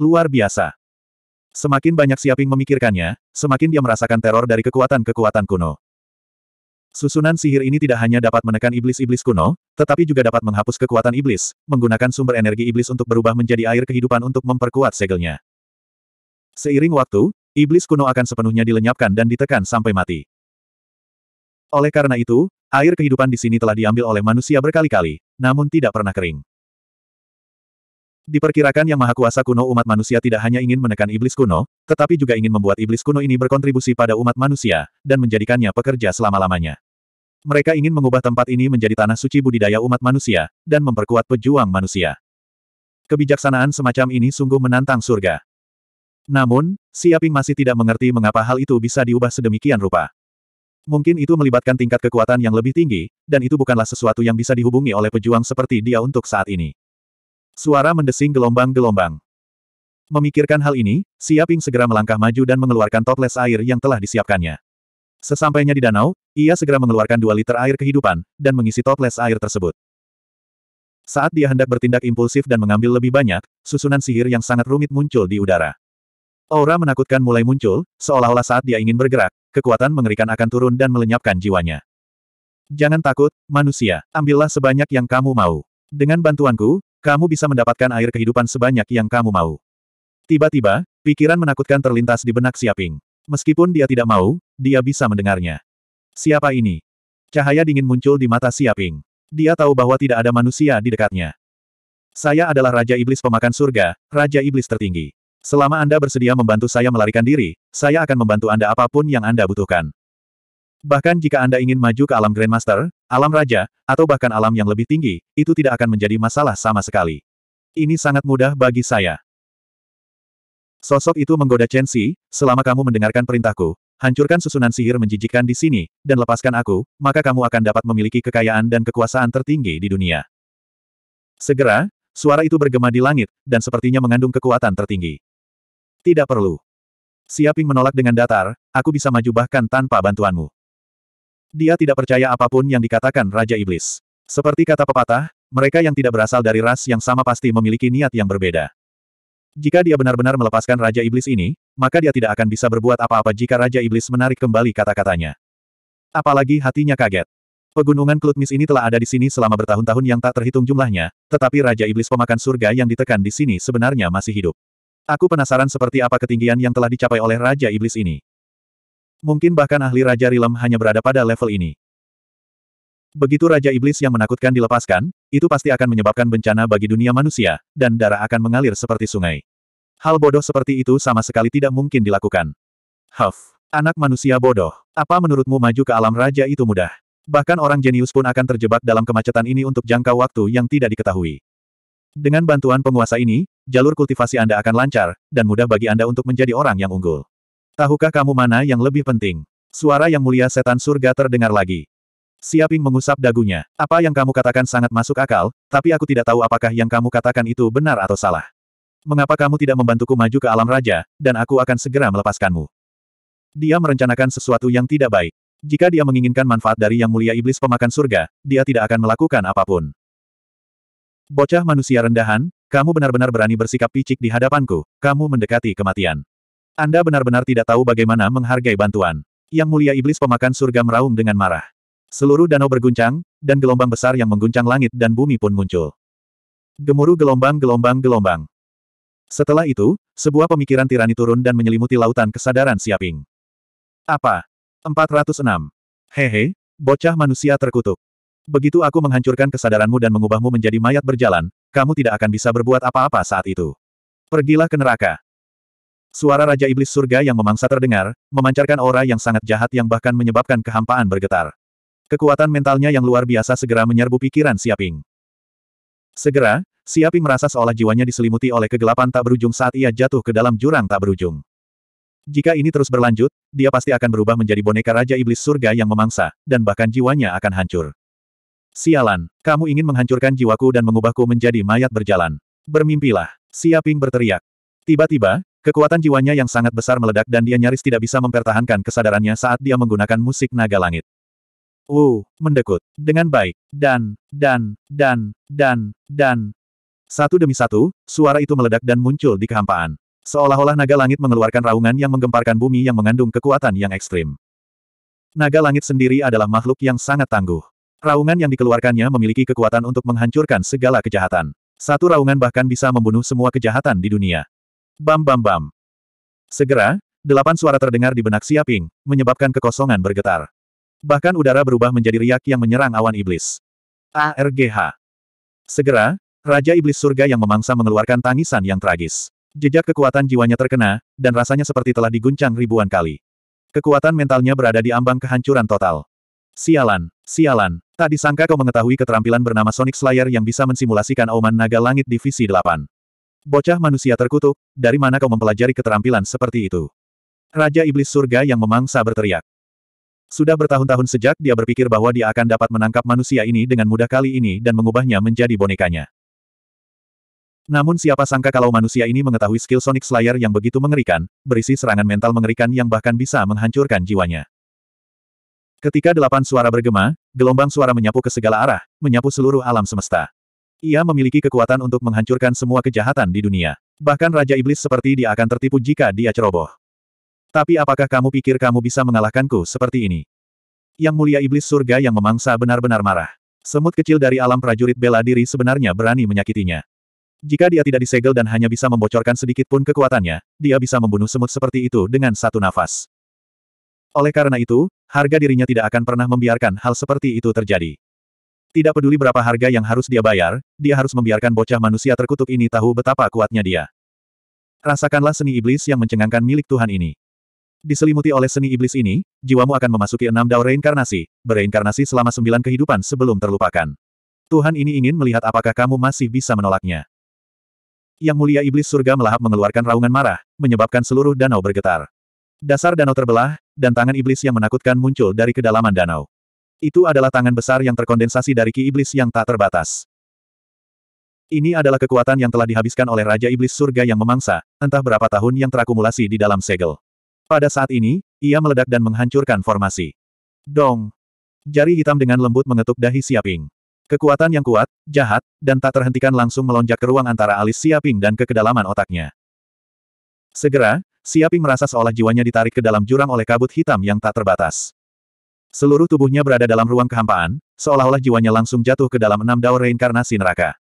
Luar biasa. Semakin banyak Siaping memikirkannya, semakin dia merasakan teror dari kekuatan-kekuatan kuno. Susunan sihir ini tidak hanya dapat menekan iblis-iblis kuno, tetapi juga dapat menghapus kekuatan iblis, menggunakan sumber energi iblis untuk berubah menjadi air kehidupan untuk memperkuat segelnya. Seiring waktu, iblis kuno akan sepenuhnya dilenyapkan dan ditekan sampai mati. Oleh karena itu, air kehidupan di sini telah diambil oleh manusia berkali-kali, namun tidak pernah kering. Diperkirakan yang maha kuasa kuno umat manusia tidak hanya ingin menekan iblis kuno, tetapi juga ingin membuat iblis kuno ini berkontribusi pada umat manusia, dan menjadikannya pekerja selama-lamanya. Mereka ingin mengubah tempat ini menjadi tanah suci budidaya umat manusia, dan memperkuat pejuang manusia. Kebijaksanaan semacam ini sungguh menantang surga. Namun, Siaping masih tidak mengerti mengapa hal itu bisa diubah sedemikian rupa. Mungkin itu melibatkan tingkat kekuatan yang lebih tinggi, dan itu bukanlah sesuatu yang bisa dihubungi oleh pejuang seperti dia untuk saat ini. Suara mendesing gelombang-gelombang. Memikirkan hal ini, Siaping segera melangkah maju dan mengeluarkan toples air yang telah disiapkannya. Sesampainya di danau, ia segera mengeluarkan dua liter air kehidupan, dan mengisi toples air tersebut. Saat dia hendak bertindak impulsif dan mengambil lebih banyak, susunan sihir yang sangat rumit muncul di udara. Aura menakutkan mulai muncul, seolah-olah saat dia ingin bergerak, kekuatan mengerikan akan turun dan melenyapkan jiwanya. Jangan takut, manusia, ambillah sebanyak yang kamu mau. Dengan bantuanku, kamu bisa mendapatkan air kehidupan sebanyak yang kamu mau. Tiba-tiba, pikiran menakutkan terlintas di benak Siaping. Meskipun dia tidak mau, dia bisa mendengarnya. Siapa ini? Cahaya dingin muncul di mata Siaping. Dia tahu bahwa tidak ada manusia di dekatnya. Saya adalah Raja Iblis Pemakan Surga, Raja Iblis tertinggi. Selama Anda bersedia membantu saya melarikan diri, saya akan membantu Anda apa pun yang Anda butuhkan. Bahkan jika Anda ingin maju ke alam Grandmaster, alam Raja, atau bahkan alam yang lebih tinggi, itu tidak akan menjadi masalah sama sekali. Ini sangat mudah bagi saya. Sosok itu menggoda Chen Si, selama kamu mendengarkan perintahku, hancurkan susunan sihir menjijikkan di sini, dan lepaskan aku, maka kamu akan dapat memiliki kekayaan dan kekuasaan tertinggi di dunia. Segera, suara itu bergema di langit, dan sepertinya mengandung kekuatan tertinggi. Tidak perlu. Siaping menolak dengan datar, aku bisa maju bahkan tanpa bantuanmu. Dia tidak percaya apa pun yang dikatakan Raja Iblis. Seperti kata pepatah, mereka yang tidak berasal dari ras yang sama pasti memiliki niat yang berbeda. Jika dia benar-benar melepaskan Raja Iblis ini, maka dia tidak akan bisa berbuat apa-apa jika Raja Iblis menarik kembali kata-katanya. Apalagi hatinya kaget. Pegunungan Klutmis ini telah ada di sini selama bertahun-tahun yang tak terhitung jumlahnya, tetapi Raja Iblis pemakan surga yang ditekan di sini sebenarnya masih hidup. Aku penasaran seperti apa ketinggian yang telah dicapai oleh Raja Iblis ini. Mungkin bahkan ahli Raja Rilem hanya berada pada level ini. Begitu Raja Iblis yang menakutkan dilepaskan, itu pasti akan menyebabkan bencana bagi dunia manusia, dan darah akan mengalir seperti sungai. Hal bodoh seperti itu sama sekali tidak mungkin dilakukan. Huff, anak manusia bodoh. Apa menurutmu maju ke alam raja itu mudah? Bahkan orang jenius pun akan terjebak dalam kemacetan ini untuk jangka waktu yang tidak diketahui. Dengan bantuan penguasa ini, jalur kultivasi Anda akan lancar, dan mudah bagi Anda untuk menjadi orang yang unggul. Tahukah kamu mana yang lebih penting? Suara yang mulia setan surga terdengar lagi. Siaping mengusap dagunya. Apa yang kamu katakan sangat masuk akal, tapi aku tidak tahu apakah yang kamu katakan itu benar atau salah. Mengapa kamu tidak membantuku maju ke alam raja, dan aku akan segera melepaskanmu? Dia merencanakan sesuatu yang tidak baik. Jika dia menginginkan manfaat dari yang mulia iblis pemakan surga, dia tidak akan melakukan apa pun. Bocah manusia rendahan, kamu benar-benar berani bersikap picik di hadapanku, kamu mendekati kematian. Anda benar-benar tidak tahu bagaimana menghargai bantuan. Yang mulia iblis pemakan surga meraung dengan marah. Seluruh danau berguncang, dan gelombang besar yang mengguncang langit dan bumi pun muncul. Gemuruh gelombang-gelombang-gelombang. Setelah itu, sebuah pemikiran tirani turun dan menyelimuti lautan kesadaran Siaping. Apa? 406. Hehe, bocah manusia terkutuk. Begitu aku menghancurkan kesadaranmu dan mengubahmu menjadi mayat berjalan, kamu tidak akan bisa berbuat apa-apa saat itu. Pergilah ke neraka. Suara Raja Iblis Surga yang memangsa terdengar, memancarkan aura yang sangat jahat yang bahkan menyebabkan kehampaan bergetar. Kekuatan mentalnya yang luar biasa segera menyerbu pikiran Siaping. Segera, Siaping merasa seolah jiwanya diselimuti oleh kegelapan tak berujung saat ia jatuh ke dalam jurang tak berujung. Jika ini terus berlanjut, dia pasti akan berubah menjadi boneka Raja Iblis Surga yang memangsa, dan bahkan jiwanya akan hancur. Sialan, kamu ingin menghancurkan jiwaku dan mengubahku menjadi mayat berjalan. Bermimpilah. Siaping berteriak. Tiba-tiba, Kekuatan jiwanya yang sangat besar meledak dan dia nyaris tidak bisa mempertahankan kesadarannya saat dia menggunakan musik naga langit. Wu, mendekut. Dengan baik. Dan, dan, dan, dan, dan. Satu demi satu, suara itu meledak dan muncul di kehampaan. Seolah-olah naga langit mengeluarkan raungan yang menggemparkan bumi yang mengandung kekuatan yang ekstrim. Naga langit sendiri adalah makhluk yang sangat tangguh. Raungan yang dikeluarkannya memiliki kekuatan untuk menghancurkan segala kejahatan. Satu raungan bahkan bisa membunuh semua kejahatan di dunia. Bam bam bam. Segera, delapan suara terdengar di benak Siaping, menyebabkan kekosongan bergetar. Bahkan udara berubah menjadi riak yang menyerang awan iblis. ARGH. Segera, Raja Iblis Surga yang memangsa mengeluarkan tangisan yang tragis. Jejak kekuatan jiwanya terkena, dan rasanya seperti telah diguncang ribuan kali. Kekuatan mentalnya berada di ambang kehancuran total. Sialan, sialan, tak disangka kau mengetahui keterampilan bernama Sonic Slayer yang bisa mensimulasikan auman naga langit divisi 8. Bocah manusia terkutuk, dari mana kau mempelajari keterampilan seperti itu? Raja Iblis Surga yang memangsa berteriak. Sudah bertahun-tahun sejak dia berpikir bahwa dia akan dapat menangkap manusia ini dengan mudah kali ini dan mengubahnya menjadi bonekanya. Namun siapa sangka kalau manusia ini mengetahui skill Sonic Slayer yang begitu mengerikan, berisi serangan mental mengerikan yang bahkan bisa menghancurkan jiwanya. Ketika delapan suara bergema, gelombang suara menyapu ke segala arah, menyapu seluruh alam semesta. Ia memiliki kekuatan untuk menghancurkan semua kejahatan di dunia. Bahkan Raja Iblis seperti dia akan tertipu jika dia ceroboh. Tapi apakah kamu pikir kamu bisa mengalahkanku seperti ini? Yang mulia Iblis surga yang memangsa benar-benar marah. Semut kecil dari alam prajurit bela diri sebenarnya berani menyakitinya. Jika dia tidak disegel dan hanya bisa membocorkan sedikit pun kekuatannya, dia bisa membunuh semut seperti itu dengan satu nafas. Oleh karena itu, harga dirinya tidak akan pernah membiarkan hal seperti itu terjadi. Tidak peduli berapa harga yang harus dia bayar, dia harus membiarkan bocah manusia terkutuk ini tahu betapa kuatnya dia. Rasakanlah seni iblis yang mencengangkan milik Tuhan ini. Diselimuti oleh seni iblis ini, jiwamu akan memasuki enam dao reinkarnasi, bereinkarnasi selama sembilan kehidupan sebelum terlupakan. Tuhan ini ingin melihat apakah kamu masih bisa menolaknya. Yang mulia iblis surga melahap mengeluarkan raungan marah, menyebabkan seluruh danau bergetar. Dasar danau terbelah, dan tangan iblis yang menakutkan muncul dari kedalaman danau. Itu adalah tangan besar yang terkondensasi dari ki iblis yang tak terbatas. Ini adalah kekuatan yang telah dihabiskan oleh Raja Iblis Surga yang memangsa, entah berapa tahun yang terakumulasi di dalam segel. Pada saat ini, ia meledak dan menghancurkan formasi. Dong! Jari hitam dengan lembut mengetuk dahi Siaping. Kekuatan yang kuat, jahat, dan tak terhentikan langsung melonjak ke ruang antara alis Siaping dan ke kedalaman otaknya. Segera, Siaping merasa seolah jiwanya ditarik ke dalam jurang oleh kabut hitam yang tak terbatas. Seluruh tubuhnya berada dalam ruang kehampaan, seolah-olah jiwanya langsung jatuh ke dalam enam dao reinkarnasi neraka.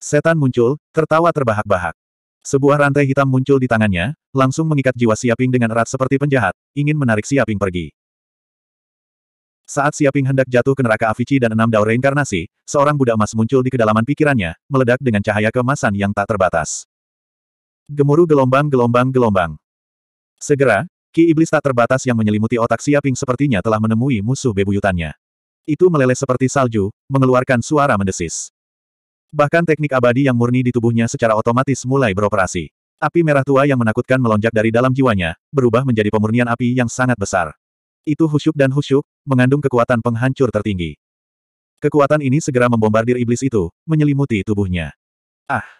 Setan muncul, tertawa terbahak-bahak. Sebuah rantai hitam muncul di tangannya, langsung mengikat jiwa Siaping dengan erat seperti penjahat, ingin menarik Siaping pergi. Saat Siaping hendak jatuh ke neraka Avici dan enam dao reinkarnasi, seorang budak emas muncul di kedalaman pikirannya, meledak dengan cahaya kemasan yang tak terbatas. Gemuruh gelombang-gelombang-gelombang. Segera, Ki iblis tak terbatas yang menyelimuti otak Siaping sepertinya telah menemui musuh bebuyutannya. Itu meleleh seperti salju, mengeluarkan suara mendesis. Bahkan teknik abadi yang murni di tubuhnya secara otomatis mulai beroperasi. Api merah tua yang menakutkan melonjak dari dalam jiwanya, berubah menjadi pemurnian api yang sangat besar. Itu husyuk dan husyuk, mengandung kekuatan penghancur tertinggi. Kekuatan ini segera membombardir iblis itu, menyelimuti tubuhnya. Ah!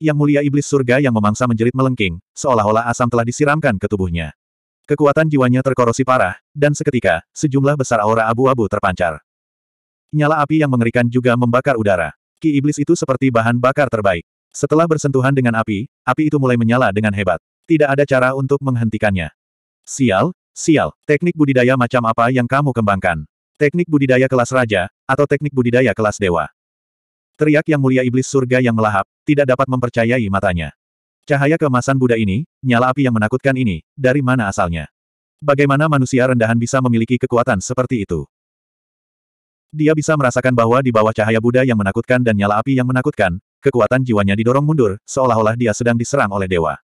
Yang mulia iblis surga yang memangsa menjerit melengking, seolah-olah asam telah disiramkan ke tubuhnya. Kekuatan jiwanya terkorosi parah, dan seketika, sejumlah besar aura abu-abu terpancar. Nyala api yang mengerikan juga membakar udara. Ki iblis itu seperti bahan bakar terbaik. Setelah bersentuhan dengan api, api itu mulai menyala dengan hebat. Tidak ada cara untuk menghentikannya. Sial, sial, teknik budidaya macam apa yang kamu kembangkan? Teknik budidaya kelas raja, atau teknik budidaya kelas dewa? Teriak yang mulia iblis surga yang melahap, tidak dapat mempercayai matanya. Cahaya keemasan Buddha ini, nyala api yang menakutkan ini, dari mana asalnya? Bagaimana manusia rendahan bisa memiliki kekuatan seperti itu? Dia bisa merasakan bahwa di bawah cahaya Buddha yang menakutkan dan nyala api yang menakutkan, kekuatan jiwanya didorong mundur, seolah-olah dia sedang diserang oleh dewa.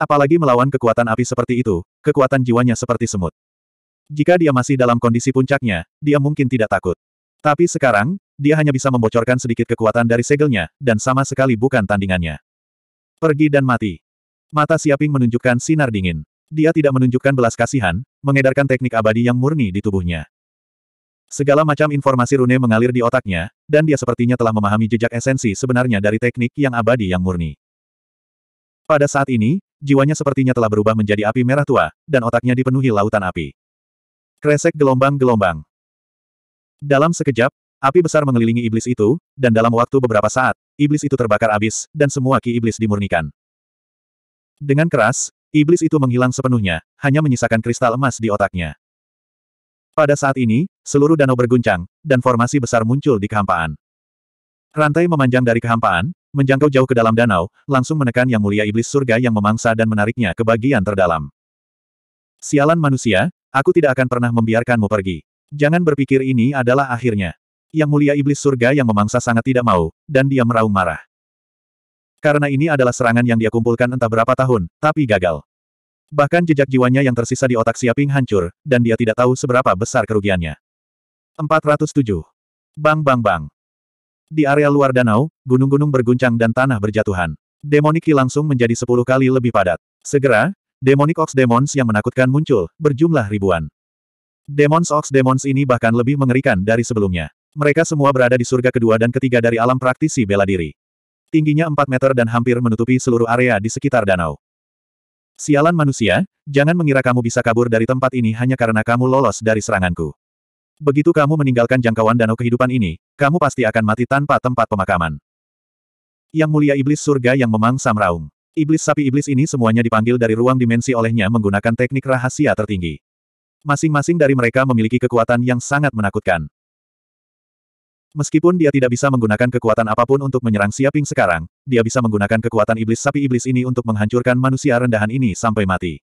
Apalagi melawan kekuatan api seperti itu, kekuatan jiwanya seperti semut. Jika dia masih dalam kondisi puncaknya, dia mungkin tidak takut. Tapi sekarang, dia hanya bisa membocorkan sedikit kekuatan dari segelnya, dan sama sekali bukan tandingannya. Pergi dan mati. Mata Siaping menunjukkan sinar dingin. Dia tidak menunjukkan belas kasihan, mengedarkan teknik abadi yang murni di tubuhnya. Segala macam informasi rune mengalir di otaknya, dan dia sepertinya telah memahami jejak esensi sebenarnya dari teknik yang abadi yang murni. Pada saat ini, jiwanya sepertinya telah berubah menjadi api merah tua, dan otaknya dipenuhi lautan api. Kresek gelombang-gelombang. Dalam sekejap, api besar mengelilingi iblis itu, dan dalam waktu beberapa saat, iblis itu terbakar habis, dan semua ki iblis dimurnikan. Dengan keras, iblis itu menghilang sepenuhnya, hanya menyisakan kristal emas di otaknya. Pada saat ini, seluruh danau berguncang, dan formasi besar muncul di kehampaan. Rantai memanjang dari kehampaan, menjangkau jauh ke dalam danau, langsung menekan Yang Mulia Iblis Surga yang memangsa dan menariknya ke bagian terdalam. Sialan manusia, aku tidak akan pernah membiarkanmu pergi. Jangan berpikir ini adalah akhirnya. Yang Mulia Iblis Surga yang memangsa sangat tidak mau, dan dia meraung marah. Karena ini adalah serangan yang dia kumpulkan entah berapa tahun, tapi gagal. Bahkan jejak jiwanya yang tersisa di otak Siaping hancur, dan dia tidak tahu seberapa besar kerugiannya. 407. Bang bang bang. Di area luar danau, gunung-gunung berguncang dan tanah berjatuhan. Demonic Ki langsung menjadi sepuluh kali lebih padat. Segera, Demonic Ox Demons yang menakutkan muncul, berjumlah ribuan. Demons Ox Demons ini bahkan lebih mengerikan dari sebelumnya. Mereka semua berada di surga kedua dan ketiga dari alam praktisi bela diri. Tingginya 4 meter dan hampir menutupi seluruh area di sekitar danau. Sialan manusia, jangan mengira kamu bisa kabur dari tempat ini hanya karena kamu lolos dari seranganku. Begitu kamu meninggalkan jangkauan danau kehidupan ini, kamu pasti akan mati tanpa tempat pemakaman. Yang mulia iblis surga yang memangsa meraung. Iblis sapi iblis ini semuanya dipanggil dari ruang dimensi olehnya menggunakan teknik rahasia tertinggi. Masing-masing dari mereka memiliki kekuatan yang sangat menakutkan. Meskipun dia tidak bisa menggunakan kekuatan apa pun untuk menyerang Siaping sekarang, dia bisa menggunakan kekuatan iblis sapi iblis ini untuk menghancurkan manusia rendahan ini sampai mati.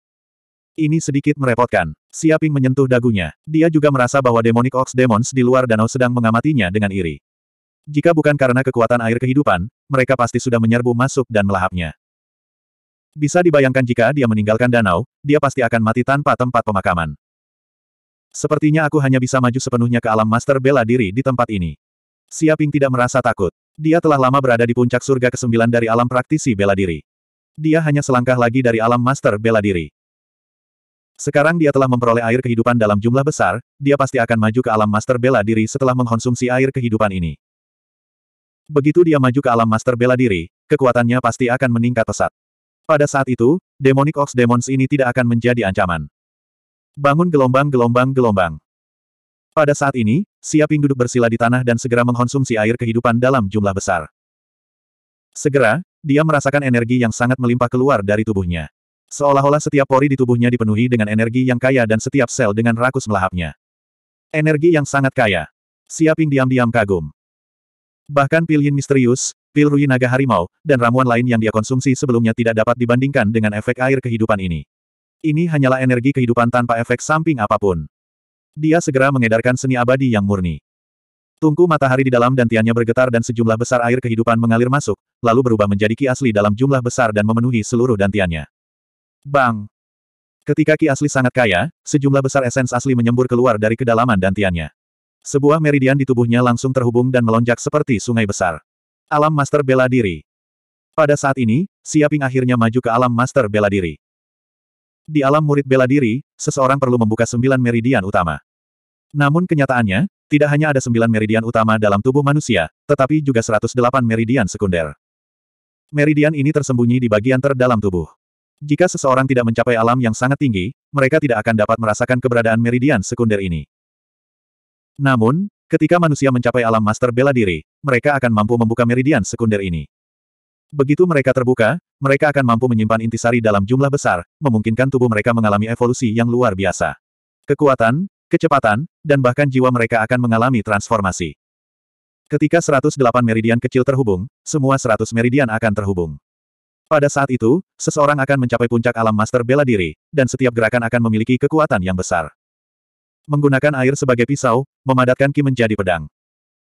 Ini sedikit merepotkan. Siaping menyentuh dagunya. Dia juga merasa bahwa Demonic Ox Demons di luar danau sedang mengamatinya dengan iri. Jika bukan karena kekuatan air kehidupan, mereka pasti sudah menyerbu masuk dan melahapnya. Bisa dibayangkan jika dia meninggalkan danau, dia pasti akan mati tanpa tempat pemakaman. Sepertinya aku hanya bisa maju sepenuhnya ke alam master bela diri di tempat ini. Siaping tidak merasa takut. Dia telah lama berada di puncak surga kesembilan dari alam praktisi bela diri. Dia hanya selangkah lagi dari alam master bela diri. Sekarang dia telah memperoleh air kehidupan dalam jumlah besar, dia pasti akan maju ke alam master bela diri setelah mengkonsumsi air kehidupan ini. Begitu dia maju ke alam master bela diri, kekuatannya pasti akan meningkat pesat. Pada saat itu, Demonic Ox Demons ini tidak akan menjadi ancaman. Bangun gelombang-gelombang-gelombang. Pada saat ini, Siaping duduk bersila di tanah dan segera mengkonsumsi air kehidupan dalam jumlah besar. Segera, dia merasakan energi yang sangat melimpah keluar dari tubuhnya. Seolah-olah setiap pori di tubuhnya dipenuhi dengan energi yang kaya dan setiap sel dengan rakus melahapnya. Energi yang sangat kaya. Siaping diam-diam kagum. Bahkan pil yin misterius, pil rui naga harimau, dan ramuan lain yang dia konsumsi sebelumnya tidak dapat dibandingkan dengan efek air kehidupan ini. Ini hanyalah energi kehidupan tanpa efek samping apa pun. Dia segera mengedarkan seni abadi yang murni. Tungku matahari di dalam dantiannya bergetar dan sejumlah besar air kehidupan mengalir masuk, lalu berubah menjadi ki asli dalam jumlah besar dan memenuhi seluruh dantiannya. Bang! Ketika ki asli sangat kaya, sejumlah besar esens asli menyembur keluar dari kedalaman dantiannya. Sebuah meridian di tubuhnya langsung terhubung dan melonjak seperti sungai besar. Alam Master Bela Diri. Pada saat ini, Siaping akhirnya maju ke alam Master Bela Diri. Di alam murid bela diri, seseorang perlu membuka sembilan meridian utama. Namun kenyataannya, tidak hanya ada sembilan meridian utama dalam tubuh manusia, tetapi juga 108 meridian sekunder. Meridian ini tersembunyi di bagian terdalam tubuh. Jika seseorang tidak mencapai alam yang sangat tinggi, mereka tidak akan dapat merasakan keberadaan meridian sekunder ini. Namun, ketika manusia mencapai alam master bela diri, mereka akan mampu membuka meridian sekunder ini. Begitu mereka terbuka, mereka akan mampu menyimpan intisari dalam jumlah besar, memungkinkan tubuh mereka mengalami evolusi yang luar biasa. Kekuatan, kecepatan, dan bahkan jiwa mereka akan mengalami transformasi. Ketika 108 meridian kecil terhubung, semua 100 meridian akan terhubung. Pada saat itu, seseorang akan mencapai puncak alam master bela diri, dan setiap gerakan akan memiliki kekuatan yang besar. Menggunakan air sebagai pisau, memadatkan ki menjadi pedang.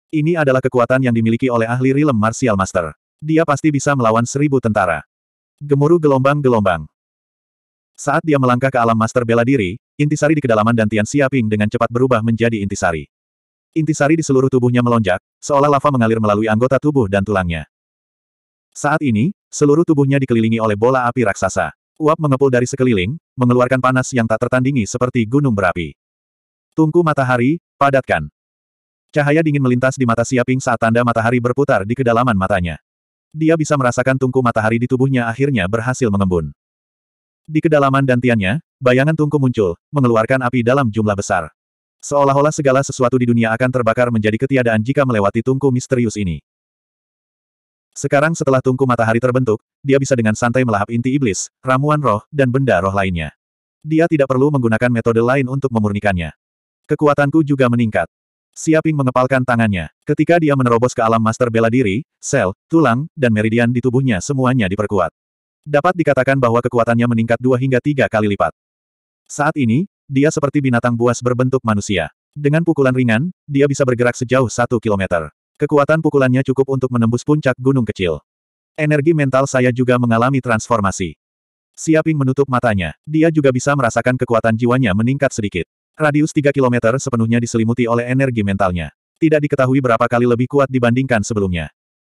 Ini adalah kekuatan yang dimiliki oleh ahli rilem martial master. Dia pasti bisa melawan seribu tentara. Gemuruh gelombang-gelombang. Saat dia melangkah ke alam master bela diri, intisari di kedalaman dan Tian Siaping dengan cepat berubah menjadi intisari. Intisari di seluruh tubuhnya melonjak, seolah lava mengalir melalui anggota tubuh dan tulangnya. Saat ini, seluruh tubuhnya dikelilingi oleh bola api raksasa. Uap mengepul dari sekeliling, mengeluarkan panas yang tak tertandingi seperti gunung berapi. Tungku matahari, padatkan. Cahaya dingin melintas di mata Siaping saat tanda matahari berputar di kedalaman matanya. Dia bisa merasakan tungku matahari di tubuhnya akhirnya berhasil mengembun. Di kedalaman dantiannya, bayangan tungku muncul, mengeluarkan api dalam jumlah besar. Seolah-olah segala sesuatu di dunia akan terbakar menjadi ketiadaan jika melewati tungku misterius ini. Sekarang setelah tungku matahari terbentuk, dia bisa dengan santai melahap inti iblis, ramuan roh, dan benda roh lainnya. Dia tidak perlu menggunakan metode lain untuk memurnikannya. Kekuatanku juga meningkat. Siaping mengepalkan tangannya. Ketika dia menerobos ke alam master bela diri, sel, tulang, dan meridian di tubuhnya semuanya diperkuat. Dapat dikatakan bahwa kekuatannya meningkat dua hingga tiga kali lipat. Saat ini, dia seperti binatang buas berbentuk manusia. Dengan pukulan ringan, dia bisa bergerak sejauh satu kilometer. Kekuatan pukulannya cukup untuk menembus puncak gunung kecil. Energi mental saya juga mengalami transformasi. Siaping menutup matanya. Dia juga bisa merasakan kekuatan jiwanya meningkat sedikit. Radius 3 km sepenuhnya diselimuti oleh energi mentalnya. Tidak diketahui berapa kali lebih kuat dibandingkan sebelumnya.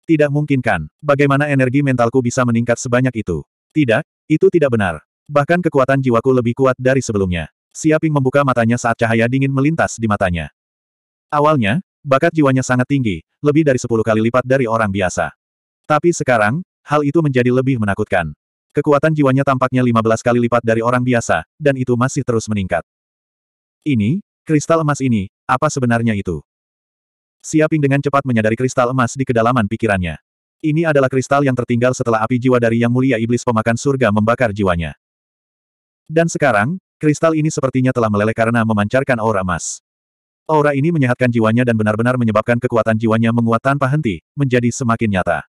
Tidak mungkin kan? Bagaimana energi mentalku bisa meningkat sebanyak itu? Tidak, itu tidak benar. Bahkan kekuatan jiwaku lebih kuat dari sebelumnya. Siaping membuka matanya saat cahaya dingin melintas di matanya. Awalnya, bakat jiwanya sangat tinggi, lebih dari 10 kali lipat dari orang biasa. Tapi sekarang, hal itu menjadi lebih menakutkan. Kekuatan jiwanya tampaknya 15 kali lipat dari orang biasa, dan itu masih terus meningkat. Ini, kristal emas ini, apa sebenarnya itu? Siaping dengan cepat menyadari kristal emas di kedalaman pikirannya. Ini adalah kristal yang tertinggal setelah api jiwa dari Yang Mulia Iblis Pemakan Surga membakar jiwanya. Dan sekarang, kristal ini sepertinya telah meleleh karena memancarkan aura emas. Aura ini menyehatkan jiwanya dan benar-benar menyebabkan kekuatan jiwanya menguat tanpa henti, menjadi semakin nyata.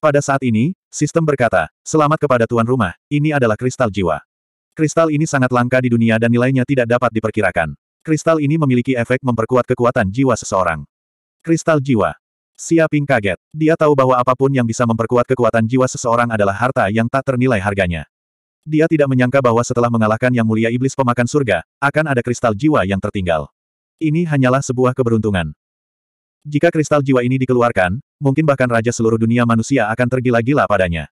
Pada saat ini, sistem berkata, selamat kepada tuan rumah, ini adalah kristal jiwa. Kristal ini sangat langka di dunia dan nilainya tidak dapat diperkirakan. Kristal ini memiliki efek memperkuat kekuatan jiwa seseorang. Kristal jiwa. Siaping kaget. Dia tahu bahwa apa pun yang bisa memperkuat kekuatan jiwa seseorang adalah harta yang tak ternilai harganya. Dia tidak menyangka bahwa setelah mengalahkan Yang Mulia Iblis Pemakan Surga, akan ada kristal jiwa yang tertinggal. Ini hanyalah sebuah keberuntungan. Jika kristal jiwa ini dikeluarkan, mungkin bahkan raja seluruh dunia manusia akan tergila-gila padanya.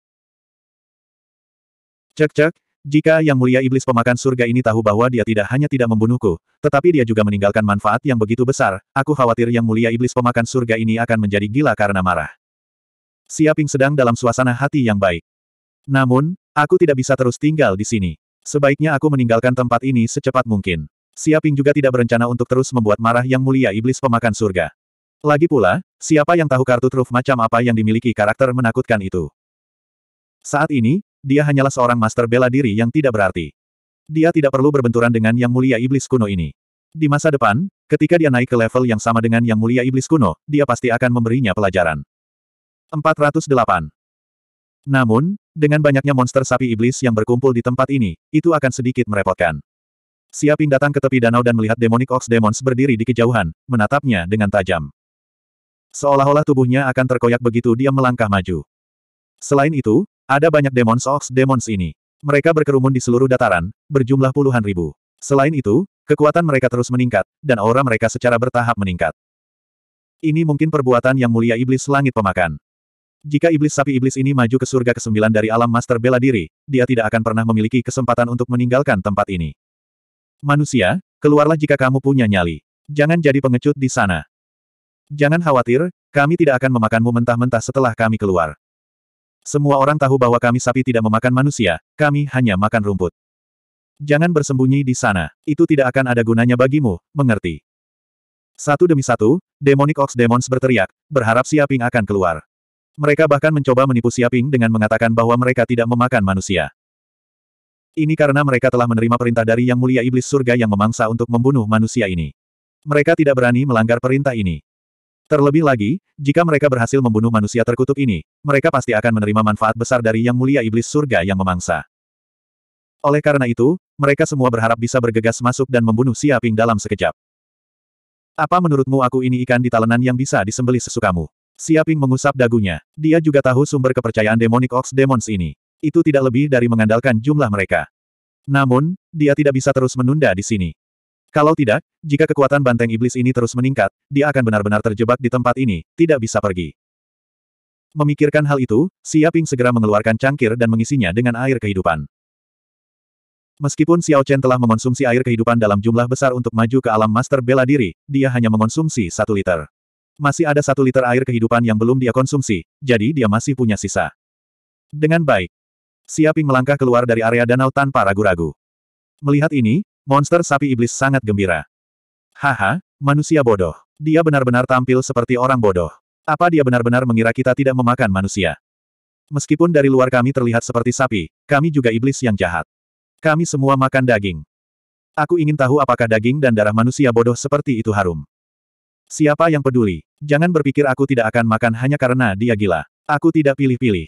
Cek-cek, jika Yang Mulia Iblis Pemakan Surga ini tahu bahwa dia tidak hanya tidak membunuhku, tetapi dia juga meninggalkan manfaat yang begitu besar, aku khawatir Yang Mulia Iblis Pemakan Surga ini akan menjadi gila karena marah. Siaping sedang dalam suasana hati yang baik. Namun, aku tidak bisa terus tinggal di sini. Sebaiknya aku meninggalkan tempat ini secepat mungkin. Siaping juga tidak berencana untuk terus membuat marah Yang Mulia Iblis Pemakan Surga. Lagi pula, siapa yang tahu kartu truf macam apa yang dimiliki karakter menakutkan itu? Saat ini, dia hanyalah seorang master bela diri yang tidak berarti. Dia tidak perlu berbenturan dengan Yang Mulia Iblis kuno ini. Di masa depan, ketika dia naik ke level yang sama dengan Yang Mulia Iblis kuno, dia pasti akan memberinya pelajaran. 408. Namun, dengan banyaknya monster sapi iblis yang berkumpul di tempat ini, itu akan sedikit merepotkan. Siaping datang ke tepi danau dan melihat Demonic Ox Demons berdiri di kejauhan, menatapnya dengan tajam. Seolah-olah tubuhnya akan terkoyak begitu dia melangkah maju. Selain itu, ada banyak Demons Ox Demons ini. Mereka berkerumun di seluruh dataran, berjumlah puluhan ribu. Selain itu, kekuatan mereka terus meningkat, dan aura mereka secara bertahap meningkat. Ini mungkin perbuatan yang mulia iblis langit pemakan. Jika iblis sapi iblis ini maju ke surga kesembilan dari alam master bela diri, dia tidak akan pernah memiliki kesempatan untuk meninggalkan tempat ini. Manusia, keluarlah jika kamu punya nyali. Jangan jadi pengecut di sana. Jangan khawatir, kami tidak akan memakanmu mentah-mentah setelah kami keluar. Semua orang tahu bahwa kami sapi tidak memakan manusia, kami hanya makan rumput. Jangan bersembunyi di sana, itu tidak akan ada gunanya bagimu, mengerti? Satu demi satu, Demonic Ox Demons berteriak, berharap Siaping akan keluar. Mereka bahkan mencoba menipu Siaping dengan mengatakan bahwa mereka tidak memakan manusia. Ini karena mereka telah menerima perintah dari Yang Mulia Iblis Surga yang memangsa untuk membunuh manusia ini. Mereka tidak berani melanggar perintah ini. Terlebih lagi, jika mereka berhasil membunuh manusia terkutuk ini, mereka pasti akan menerima manfaat besar dari Yang Mulia Iblis Surga yang memangsa. Oleh karena itu, mereka semua berharap bisa bergegas masuk dan membunuh Siaping dalam sekejap. Apa menurutmu aku ini ikan di talenan yang bisa disembelih sesukamu? Siaping mengusap dagunya. Dia juga tahu sumber kepercayaan Demonic Ox Demons ini. Itu tidak lebih dari mengandalkan jumlah mereka. Namun, dia tidak bisa terus menunda di sini. Kalau tidak, jika kekuatan banteng iblis ini terus meningkat, dia akan benar-benar terjebak di tempat ini, tidak bisa pergi. Memikirkan hal itu, Xia Ping segera mengeluarkan cangkir dan mengisinya dengan air kehidupan. Meskipun Xiao Chen telah mengonsumsi air kehidupan dalam jumlah besar untuk maju ke alam master bela diri, dia hanya mengonsumsi satu liter. Masih ada satu liter air kehidupan yang belum dia konsumsi, jadi dia masih punya sisa. Dengan baik. Siaping melangkah keluar dari area danau tanpa ragu-ragu. Melihat ini, monster sapi iblis sangat gembira. Haha, manusia bodoh. Dia benar-benar tampil seperti orang bodoh. Apa dia benar-benar mengira kita tidak memakan manusia? Meskipun dari luar kami terlihat seperti sapi, kami juga iblis yang jahat. Kami semua makan daging. Aku ingin tahu apakah daging dan darah manusia bodoh seperti itu harum. Siapa yang peduli? Jangan berpikir aku tidak akan makan hanya karena dia gila. Aku tidak pilih-pilih.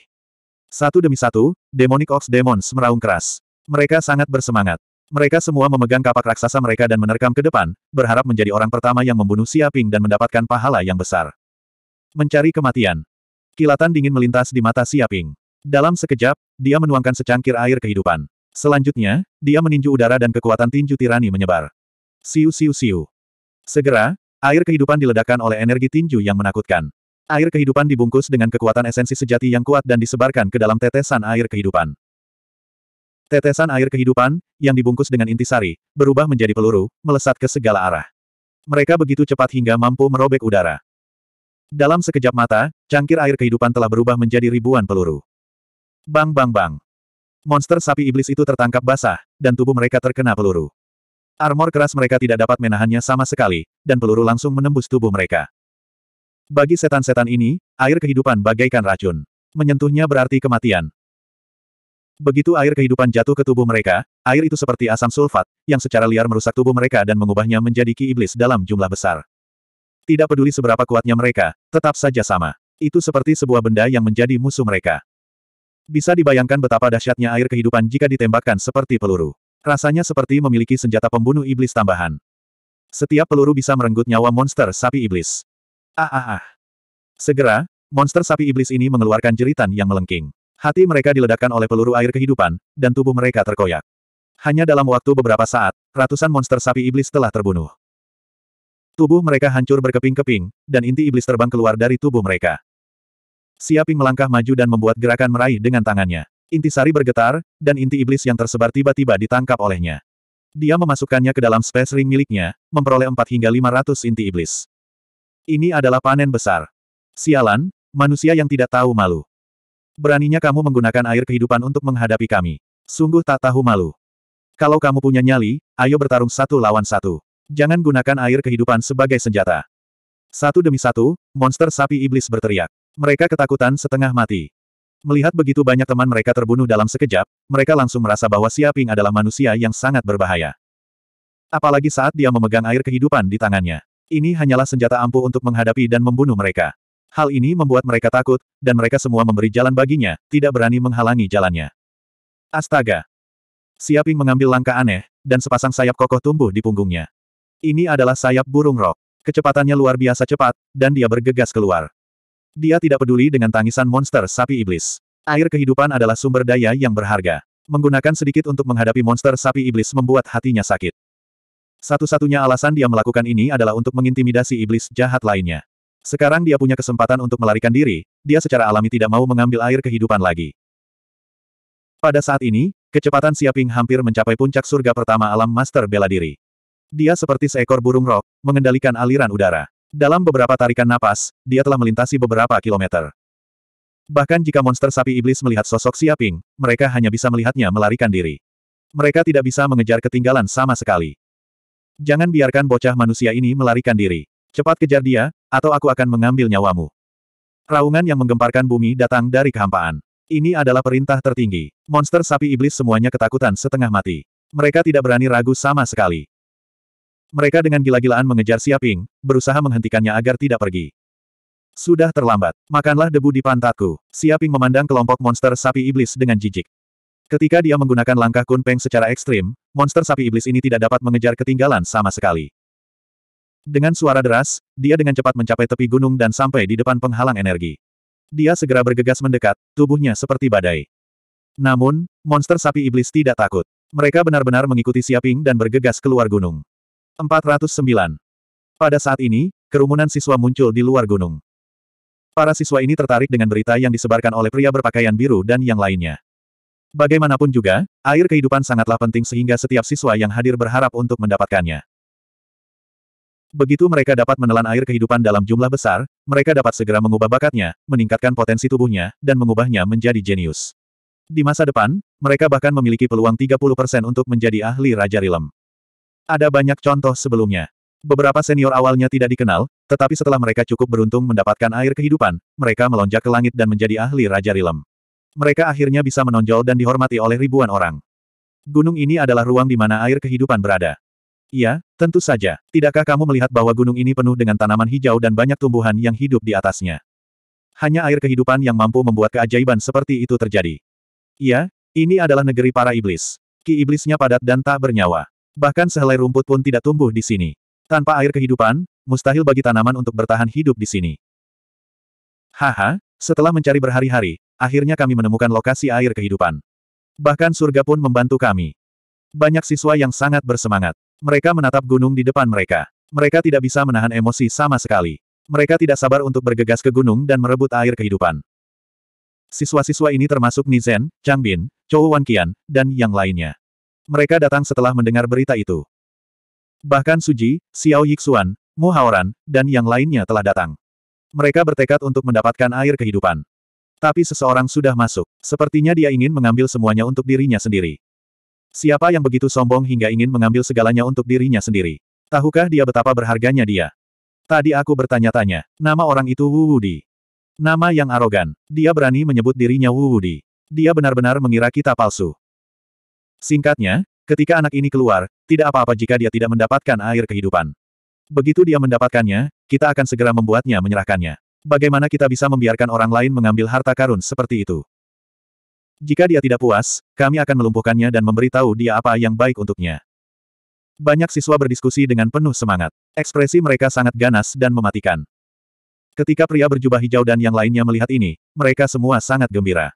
Satu demi satu, Demonic Ox Demons meraung keras. Mereka sangat bersemangat. Mereka semua memegang kapak raksasa mereka dan menerkam ke depan, berharap menjadi orang pertama yang membunuh Siaping dan mendapatkan pahala yang besar. Mencari kematian. Kilatan dingin melintas di mata Siaping. Dalam sekejap, dia menuangkan secangkir air kehidupan. Selanjutnya, dia meninju udara dan kekuatan tinju tirani menyebar. Siu siu siu. Segera, Air kehidupan diledakkan oleh energi tinju yang menakutkan. Air kehidupan dibungkus dengan kekuatan esensi sejati yang kuat dan disebarkan ke dalam tetesan air kehidupan. Tetesan air kehidupan, yang dibungkus dengan intisari, berubah menjadi peluru, melesat ke segala arah. Mereka begitu cepat hingga mampu merobek udara. Dalam sekejap mata, cangkir air kehidupan telah berubah menjadi ribuan peluru. Bang bang bang. Monster sapi iblis itu tertangkap basah, dan tubuh mereka terkena peluru. Armor keras mereka tidak dapat menahannya sama sekali, dan peluru langsung menembus tubuh mereka. Bagi setan-setan ini, air kehidupan bagaikan racun. Menyentuhnya berarti kematian. Begitu air kehidupan jatuh ke tubuh mereka, air itu seperti asam sulfat, yang secara liar merusak tubuh mereka dan mengubahnya menjadi ki iblis dalam jumlah besar. Tidak peduli seberapa kuatnya mereka, tetap saja sama. Itu seperti sebuah benda yang menjadi musuh mereka. Bisa dibayangkan betapa dahsyatnya air kehidupan jika ditembakkan seperti peluru. Rasanya seperti memiliki senjata pembunuh iblis tambahan. Setiap peluru bisa merenggut nyawa monster sapi iblis. Ah ah ah. Segera, monster sapi iblis ini mengeluarkan jeritan yang melengking. Hati mereka diledakkan oleh peluru air kehidupan, dan tubuh mereka terkoyak. Hanya dalam waktu beberapa saat, ratusan monster sapi iblis telah terbunuh. Tubuh mereka hancur berkeping-keping, dan inti iblis terbang keluar dari tubuh mereka. Siaping melangkah maju dan membuat gerakan meraih dengan tangannya. Intisari bergetar, dan inti iblis yang tersebar tiba-tiba ditangkap olehnya. Dia memasukkannya ke dalam space ring miliknya, memperoleh 4 hingga 500 inti iblis. Ini adalah panen besar. Sialan, manusia yang tidak tahu malu. Beraninya kamu menggunakan air kehidupan untuk menghadapi kami. Sungguh tak tahu malu. Kalau kamu punya nyali, ayo bertarung satu lawan satu. Jangan gunakan air kehidupan sebagai senjata. Satu demi satu, monster sapi iblis berteriak. Mereka ketakutan setengah mati. Melihat begitu banyak teman mereka terbunuh dalam sekejap, mereka langsung merasa bahwa Siaping adalah manusia yang sangat berbahaya. Apalagi saat dia memegang air kehidupan di tangannya. Ini hanyalah senjata ampuh untuk menghadapi dan membunuh mereka. Hal ini membuat mereka takut, dan mereka semua memberi jalan baginya, tidak berani menghalangi jalannya. Astaga! Siaping mengambil langkah aneh, dan sepasang sayap kokoh tumbuh di punggungnya. Ini adalah sayap burung rok. Kecepatannya luar biasa cepat, dan dia bergegas keluar. Dia tidak peduli dengan tangisan monster sapi iblis. Air kehidupan adalah sumber daya yang berharga. Menggunakan sedikit untuk menghadapi monster sapi iblis membuat hatinya sakit. Satu-satunya alasan dia melakukan ini adalah untuk mengintimidasi iblis jahat lainnya. Sekarang dia punya kesempatan untuk melarikan diri, dia secara alami tidak mau mengambil air kehidupan lagi. Pada saat ini, kecepatan Siaping hampir mencapai puncak surga pertama alam master bela diri. Dia seperti seekor burung rok, mengendalikan aliran udara. Dalam beberapa tarikan napas, dia telah melintasi beberapa kilometer. Bahkan jika monster sapi iblis melihat sosok Siaping, mereka hanya bisa melihatnya melarikan diri. Mereka tidak bisa mengejar ketinggalan sama sekali. Jangan biarkan bocah manusia ini melarikan diri. Cepat kejar dia, atau aku akan mengambil nyawamu. Raungan yang menggemparkan bumi datang dari kehampaan. Ini adalah perintah tertinggi. Monster sapi iblis semuanya ketakutan setengah mati. Mereka tidak berani ragu sama sekali. Mereka dengan gila-gilaan mengejar Siaping, berusaha menghentikannya agar tidak pergi. Sudah terlambat. Makanlah debu di pantatku. Siaping memandang kelompok monster sapi iblis dengan jijik. Ketika dia menggunakan langkah kunpeng secara ekstrim, monster sapi iblis ini tidak dapat mengejar ketinggalan sama sekali. Dengan suara deras, dia dengan cepat mencapai tepi gunung dan sampai di depan penghalang energi. Dia segera bergegas mendekat, tubuhnya seperti badai. Namun, monster sapi iblis tidak takut. Mereka benar-benar mengikuti Siaping dan bergegas keluar gunung. 409. Pada saat ini, kerumunan siswa muncul di luar gunung. Para siswa ini tertarik dengan berita yang disebarkan oleh pria berpakaian biru dan yang lainnya. Bagaimanapun juga, air kehidupan sangatlah penting sehingga setiap siswa yang hadir berharap untuk mendapatkannya. Begitu mereka dapat menelan air kehidupan dalam jumlah besar, mereka dapat segera mengubah bakatnya, meningkatkan potensi tubuhnya, dan mengubahnya menjadi jenius. Di masa depan, mereka bahkan memiliki peluang 30% untuk menjadi ahli Raja Rilem. Ada banyak contoh sebelumnya. Beberapa senior awalnya tidak dikenal, tetapi setelah mereka cukup beruntung mendapatkan air kehidupan, mereka melonjak ke langit dan menjadi ahli Raja Rilem. Mereka akhirnya bisa menonjol dan dihormati oleh ribuan orang. Gunung ini adalah ruang di mana air kehidupan berada. Iya, tentu saja. Tidakkah kamu melihat bahwa gunung ini penuh dengan tanaman hijau dan banyak tumbuhan yang hidup di atasnya? Hanya air kehidupan yang mampu membuat keajaiban seperti itu terjadi. Iya, ini adalah negeri para iblis. Ki iblisnya padat dan tak bernyawa. Bahkan sehelai rumput pun tidak tumbuh di sini. Tanpa air kehidupan, mustahil bagi tanaman untuk bertahan hidup di sini. Haha, setelah mencari berhari-hari, akhirnya kami menemukan lokasi air kehidupan. Bahkan surga pun membantu kami. Banyak siswa yang sangat bersemangat. Mereka menatap gunung di depan mereka. Mereka tidak bisa menahan emosi sama sekali. Mereka tidak sabar untuk bergegas ke gunung dan merebut air kehidupan. Siswa-siswa ini termasuk Nizen, Changbin, Chou Wanqian, dan yang lainnya. Mereka datang setelah mendengar berita itu. Bahkan Suji, Xiao Yixuan, Mu Haoran, dan yang lainnya telah datang. Mereka bertekad untuk mendapatkan air kehidupan. Tapi seseorang sudah masuk. Sepertinya dia ingin mengambil semuanya untuk dirinya sendiri. Siapa yang begitu sombong hingga ingin mengambil segalanya untuk dirinya sendiri? Tahukah dia betapa berharganya dia? Tadi aku bertanya-tanya, nama orang itu Wu Wudi. Nama yang arogan. Dia berani menyebut dirinya Wu Wudi. Dia benar-benar mengira kita palsu. Singkatnya, ketika anak ini keluar, tidak apa-apa jika dia tidak mendapatkan air kehidupan. Begitu dia mendapatkannya, kita akan segera membuatnya menyerahkannya. Bagaimana kita bisa membiarkan orang lain mengambil harta karun seperti itu? Jika dia tidak puas, kami akan melumpuhkannya dan memberitahu dia apa yang baik untuknya. Banyak siswa berdiskusi dengan penuh semangat. Ekspresi mereka sangat ganas dan mematikan. Ketika pria berjubah hijau dan yang lainnya melihat ini, mereka semua sangat gembira.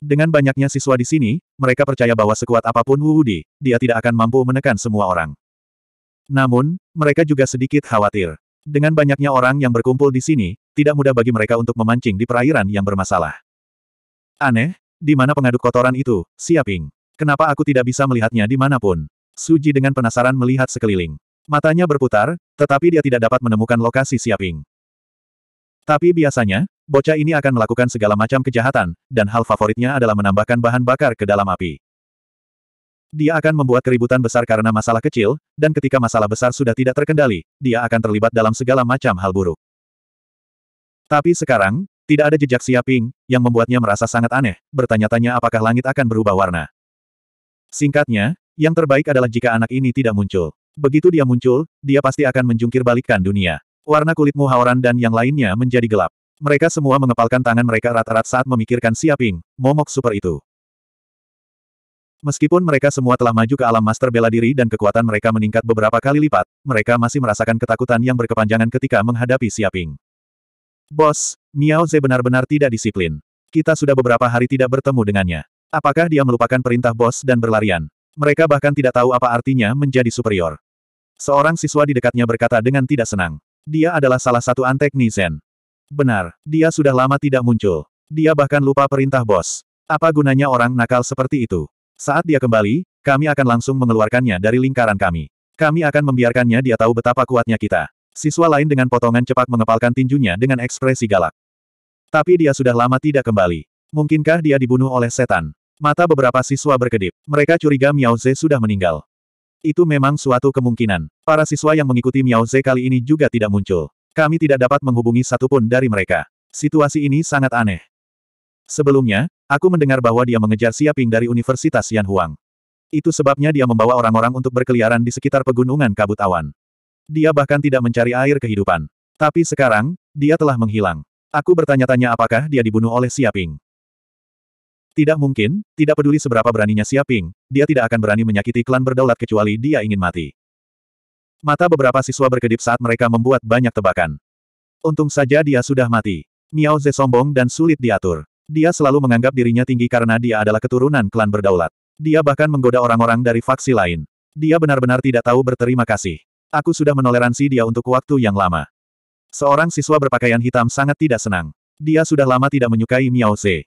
Dengan banyaknya siswa di sini, mereka percaya bahwa sekuat apa pun Wu Wudi, dia tidak akan mampu menekan semua orang. Namun, mereka juga sedikit khawatir. Dengan banyaknya orang yang berkumpul di sini, tidak mudah bagi mereka untuk memancing di perairan yang bermasalah. Aneh, di mana pengaduk kotoran itu, Siaping? Kenapa aku tidak bisa melihatnya di mana pun? Suji dengan penasaran melihat sekeliling. Matanya berputar, tetapi dia tidak dapat menemukan lokasi Siaping. Tapi biasanya, bocah ini akan melakukan segala macam kejahatan, dan hal favoritnya adalah menambahkan bahan bakar ke dalam api. Dia akan membuat keributan besar karena masalah kecil, dan ketika masalah besar sudah tidak terkendali, dia akan terlibat dalam segala macam hal buruk. Tapi sekarang, tidak ada jejak Siaping, yang membuatnya merasa sangat aneh, bertanya-tanya apakah langit akan berubah warna. Singkatnya, yang terbaik adalah jika anak ini tidak muncul. Begitu dia muncul, dia pasti akan menjungkir balikkan dunia. Warna kulit Muhaoran dan yang lainnya menjadi gelap. Mereka semua mengepalkan tangan mereka rat-rat saat memikirkan Siaping, momok super itu. Meskipun mereka semua telah maju ke alam master bela diri dan kekuatan mereka meningkat beberapa kali lipat, mereka masih merasakan ketakutan yang berkepanjangan ketika menghadapi Siaping. Bos, Miao Ze benar-benar tidak disiplin. Kita sudah beberapa hari tidak bertemu dengannya. Apakah dia melupakan perintah bos dan berlarian? Mereka bahkan tidak tahu apa artinya menjadi superior. Seorang siswa di dekatnya berkata dengan tidak senang. Dia adalah salah satu antek Nizen. Benar, dia sudah lama tidak muncul. Dia bahkan lupa perintah bos. Apa gunanya orang nakal seperti itu? Saat dia kembali, kami akan langsung mengeluarkannya dari lingkaran kami. Kami akan membiarkannya dia tahu betapa kuatnya kita. Siswa lain dengan potongan cepat mengepalkan tinjunya dengan ekspresi galak. Tapi dia sudah lama tidak kembali. Mungkinkah dia dibunuh oleh setan? Mata beberapa siswa berkedip. Mereka curiga Miao Ze sudah meninggal. Itu memang suatu kemungkinan. Para siswa yang mengikuti Miao Ze kali ini juga tidak muncul. Kami tidak dapat menghubungi satupun dari mereka. Situasi ini sangat aneh. Sebelumnya, aku mendengar bahwa dia mengejar Siaping dari Universitas Yan Huang. Itu sebabnya dia membawa orang-orang untuk berkeliaran di sekitar pegunungan kabut awan. Dia bahkan tidak mencari air kehidupan. Tapi sekarang, dia telah menghilang. Aku bertanya-tanya apakah dia dibunuh oleh Siaping. Tidak mungkin, tidak peduli seberapa beraninya Siaping, dia tidak akan berani menyakiti klan berdaulat kecuali dia ingin mati. Mata beberapa siswa berkedip saat mereka membuat banyak tebakan. Untung saja dia sudah mati. Miao Ze sombong dan sulit diatur. Dia selalu menganggap dirinya tinggi karena dia adalah keturunan klan berdaulat. Dia bahkan menggoda orang-orang dari faksi lain. Dia benar-benar tidak tahu berterima kasih. Aku sudah menoleransi dia untuk waktu yang lama. Seorang siswa berpakaian hitam sangat tidak senang. Dia sudah lama tidak menyukai Miao Ze.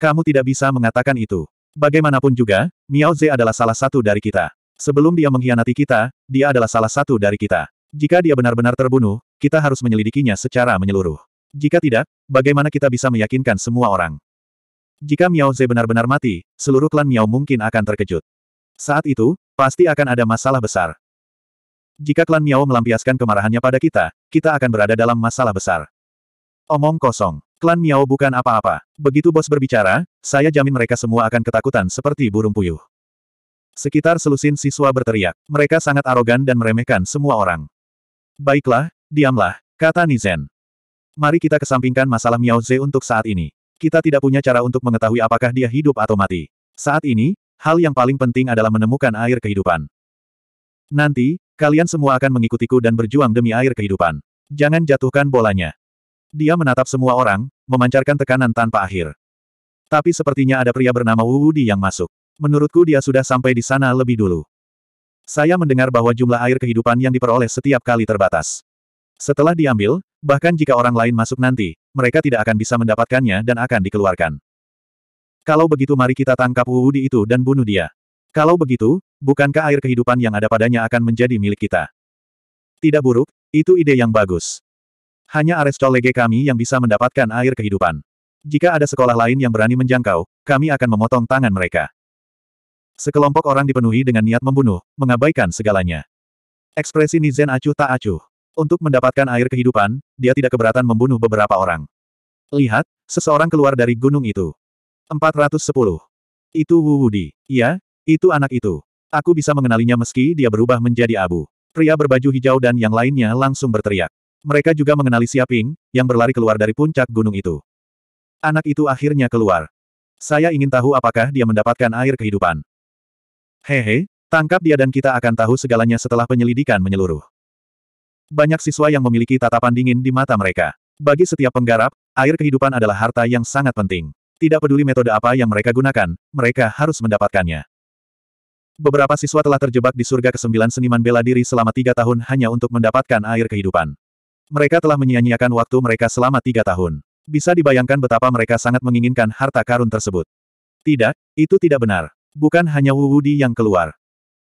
Kamu tidak bisa mengatakan itu. Bagaimanapun juga, Miao Ze adalah salah satu dari kita. Sebelum dia mengkhianati kita, dia adalah salah satu dari kita. Jika dia benar-benar terbunuh, kita harus menyelidikinya secara menyeluruh. Jika tidak, bagaimana kita bisa meyakinkan semua orang? Jika Miao Ze benar-benar mati, seluruh klan Miao mungkin akan terkejut. Saat itu, pasti akan ada masalah besar. Jika klan Miao melampiaskan kemarahannya pada kita, kita akan berada dalam masalah besar. Omong kosong. Klan Miao bukan apa-apa. Begitu bos berbicara, saya jamin mereka semua akan ketakutan seperti burung puyuh. Sekitar selusin siswa berteriak. Mereka sangat arogan dan meremehkan semua orang. Baiklah, diamlah, kata Nizen. Mari kita kesampingkan masalah Miao Ze untuk saat ini. Kita tidak punya cara untuk mengetahui apakah dia hidup atau mati. Saat ini, hal yang paling penting adalah menemukan air kehidupan. Nanti, kalian semua akan mengikutiku dan berjuang demi air kehidupan. Jangan jatuhkan bolanya. Dia menatap semua orang, memancarkan tekanan tanpa akhir. Tapi sepertinya ada pria bernama Wu Wudi yang masuk. Menurutku dia sudah sampai di sana lebih dulu. Saya mendengar bahwa jumlah air kehidupan yang diperoleh setiap kali terbatas. Setelah diambil, bahkan jika orang lain masuk nanti, mereka tidak akan bisa mendapatkannya dan akan dikeluarkan. Kalau begitu mari kita tangkap Wu Wudi itu dan bunuh dia. Kalau begitu, bukankah air kehidupan yang ada padanya akan menjadi milik kita? Tidak buruk, itu ide yang bagus. Hanya Ares Colege kami yang bisa mendapatkan air kehidupan. Jika ada sekolah lain yang berani menjangkau, kami akan memotong tangan mereka. Sekelompok orang dipenuhi dengan niat membunuh, mengabaikan segalanya. Ekspresi Nizen acuh tak acuh. Untuk mendapatkan air kehidupan, dia tidak keberatan membunuh beberapa orang. Lihat, seseorang keluar dari gunung itu. 410. Itu Wu Wudi. Iya, itu anak itu. Aku bisa mengenalinya meski dia berubah menjadi abu. Pria berbaju hijau dan yang lainnya langsung berteriak. Mereka juga mengenali Siaping, yang berlari keluar dari puncak gunung itu. Anak itu akhirnya keluar. Saya ingin tahu apakah dia mendapatkan air kehidupan. Hehe, tangkap dia dan kita akan tahu segalanya setelah penyelidikan menyeluruh. Banyak siswa yang memiliki tatapan dingin di mata mereka. Bagi setiap penggarap, air kehidupan adalah harta yang sangat penting. Tidak peduli metode apa yang mereka gunakan, mereka harus mendapatkannya. Beberapa siswa telah terjebak di surga kesembilan seniman bela diri selama tiga tahun hanya untuk mendapatkan air kehidupan. Mereka telah menyia-nyiakan waktu mereka selama tiga tahun. Bisa dibayangkan betapa mereka sangat menginginkan harta karun tersebut. Tidak, itu tidak benar. Bukan hanya Wu Wudi yang keluar.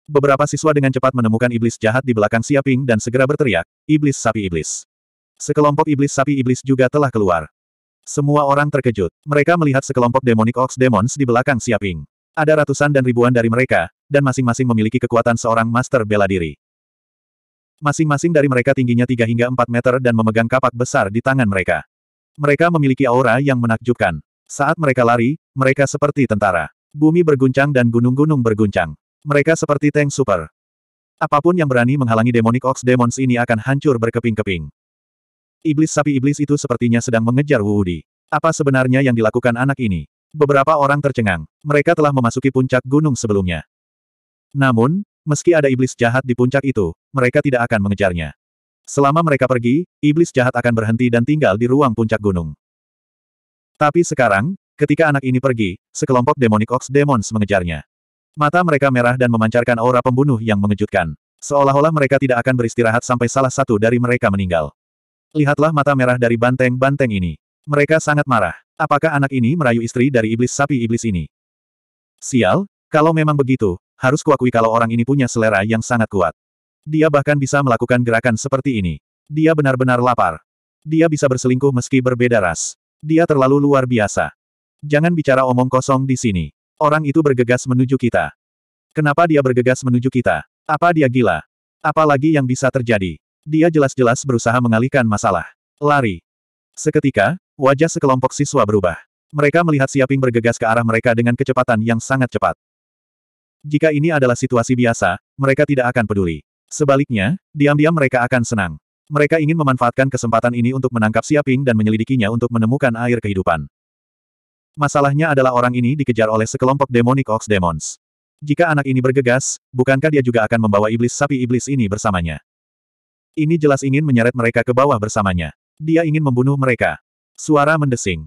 Beberapa siswa dengan cepat menemukan iblis jahat di belakang Siaping dan segera berteriak, iblis sapi iblis. Sekelompok iblis sapi iblis juga telah keluar. Semua orang terkejut. Mereka melihat sekelompok demonic ox demons di belakang Siaping. Ada ratusan dan ribuan dari mereka, dan masing-masing memiliki kekuatan seorang master bela diri. Masing-masing dari mereka tingginya 3 hingga 4 meter dan memegang kapak besar di tangan mereka. Mereka memiliki aura yang menakjubkan. Saat mereka lari, mereka seperti tentara. Bumi berguncang dan gunung-gunung berguncang. Mereka seperti tank super. Apa pun yang berani menghalangi Demonic Ox Demons ini akan hancur berkeping-keping. Iblis sapi iblis itu sepertinya sedang mengejar Wu Wudi. Apa sebenarnya yang dilakukan anak ini? Beberapa orang tercengang. Mereka telah memasuki puncak gunung sebelumnya. Namun, meski ada iblis jahat di puncak itu, mereka tidak akan mengejarnya. Selama mereka pergi, iblis jahat akan berhenti dan tinggal di ruang puncak gunung. Tapi sekarang, Ketika anak ini pergi, sekelompok Demonic Ox Demons mengejarnya. Mata mereka merah dan memancarkan aura pembunuh yang mengejutkan. Seolah-olah mereka tidak akan beristirahat sampai salah satu dari mereka meninggal. Lihatlah mata merah dari banteng-banteng ini. Mereka sangat marah. Apakah anak ini merayu istri dari iblis sapi iblis ini? Sial, kalau memang begitu, harus kuakui kalau orang ini punya selera yang sangat kuat. Dia bahkan bisa melakukan gerakan seperti ini. Dia benar-benar lapar. Dia bisa berselingkuh meski berbeda ras. Dia terlalu luar biasa. Jangan bicara omong kosong di sini. Orang itu bergegas menuju kita. Kenapa dia bergegas menuju kita? Apa dia gila? Apalagi yang bisa terjadi? Dia jelas-jelas berusaha mengalihkan masalah. Lari. Seketika, wajah sekelompok siswa berubah. Mereka melihat Siaping bergegas ke arah mereka dengan kecepatan yang sangat cepat. Jika ini adalah situasi biasa, mereka tidak akan peduli. Sebaliknya, diam-diam mereka akan senang. Mereka ingin memanfaatkan kesempatan ini untuk menangkap Siaping dan menyelidikinya untuk menemukan air kehidupan. Masalahnya adalah orang ini dikejar oleh sekelompok Demonic Ox Demons. Jika anak ini bergegas, bukankah dia juga akan membawa iblis sapi iblis ini bersamanya? Ini jelas ingin menyeret mereka ke bawah bersamanya. Dia ingin membunuh mereka. Suara mendesing.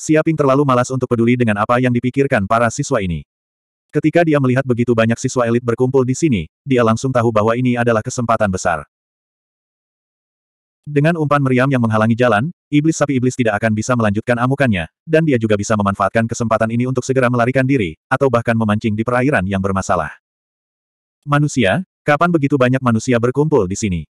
Siaping terlalu malas untuk peduli dengan apa yang dipikirkan para siswa ini. Ketika dia melihat begitu banyak siswa elit berkumpul di sini, dia langsung tahu bahwa ini adalah kesempatan besar. Dengan umpan meriam yang menghalangi jalan, iblis sapi iblis tidak akan bisa melanjutkan amukannya, dan dia juga bisa memanfaatkan kesempatan ini untuk segera melarikan diri, atau bahkan memancing di perairan yang bermasalah. Manusia, kapan begitu banyak manusia berkumpul di sini?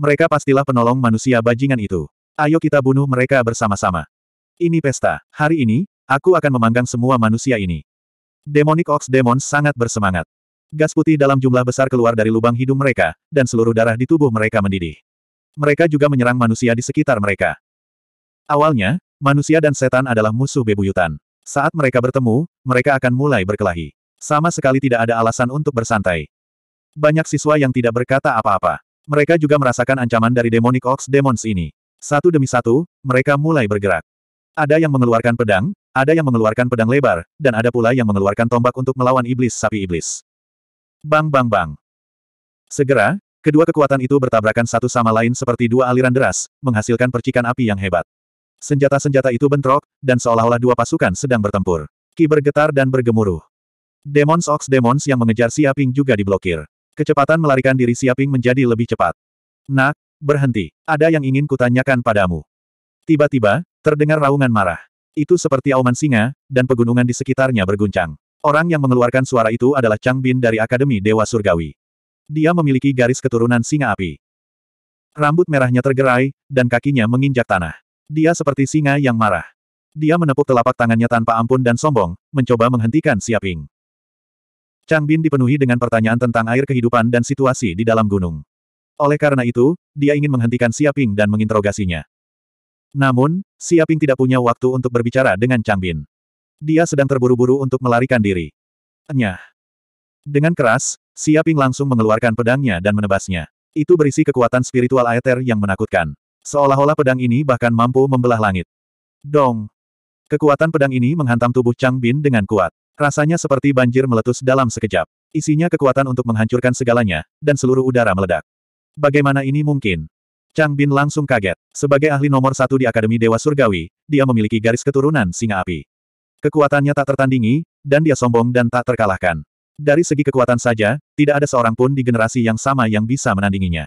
Mereka pastilah penolong manusia bajingan itu. Ayo kita bunuh mereka bersama-sama. Ini pesta. Hari ini, aku akan memanggang semua manusia ini. Demonic Ox Demons sangat bersemangat. Gas putih dalam jumlah besar keluar dari lubang hidung mereka, dan seluruh darah di tubuh mereka mendidih. Mereka juga menyerang manusia di sekitar mereka. Awalnya, manusia dan setan adalah musuh bebuyutan. Saat mereka bertemu, mereka akan mulai berkelahi. Sama sekali tidak ada alasan untuk bersantai. Banyak siswa yang tidak berkata apa-apa. Mereka juga merasakan ancaman dari Demonic Ox Demons ini. Satu demi satu, mereka mulai bergerak. Ada yang mengeluarkan pedang, ada yang mengeluarkan pedang lebar, dan ada pula yang mengeluarkan tombak untuk melawan iblis sapi iblis. Bang bang bang. Segera, kedua kekuatan itu bertabrakan satu sama lain seperti dua aliran deras, menghasilkan percikan api yang hebat. Senjata-senjata itu bentrok, dan seolah-olah dua pasukan sedang bertempur. Ki bergetar dan bergemuruh. Demons Ox Demons yang mengejar Siaping juga diblokir. Kecepatan melarikan diri Siaping menjadi lebih cepat. Nak, berhenti. Ada yang ingin kutanyakan padamu. Tiba-tiba, terdengar raungan marah. Itu seperti auman singa, dan pegunungan di sekitarnya berguncang. Orang yang mengeluarkan suara itu adalah Chang Bin dari Akademi Dewa Surgawi. Dia memiliki garis keturunan singa api. Rambut merahnya tergerai, dan kakinya menginjak tanah. Dia seperti singa yang marah. Dia menepuk telapak tangannya tanpa ampun dan sombong, mencoba menghentikan Siaping. Chang Bin dipenuhi dengan pertanyaan tentang air kehidupan dan situasi di dalam gunung. Oleh karena itu, dia ingin menghentikan Siaping dan menginterogasinya. Namun, Siaping tidak punya waktu untuk berbicara dengan Chang Bin. Dia sedang terburu-buru untuk melarikan diri. Nyah. Dengan keras, Siaping langsung mengeluarkan pedangnya dan menebasnya. Itu berisi kekuatan spiritual aether yang menakutkan. Seolah-olah pedang ini bahkan mampu membelah langit. Dong. Kekuatan pedang ini menghantam tubuh Chang Bin dengan kuat. Rasanya seperti banjir meletus dalam sekejap. Isinya kekuatan untuk menghancurkan segalanya, dan seluruh udara meledak. Bagaimana ini mungkin? Chang Bin langsung kaget. Sebagai ahli nomor satu di Akademi Dewa Surgawi, dia memiliki garis keturunan singa api. Kekuatannya tak tertandingi, dan dia sombong dan tak terkalahkan. Dari segi kekuatan saja, tidak ada seorang pun di generasi yang sama yang bisa menandinginya.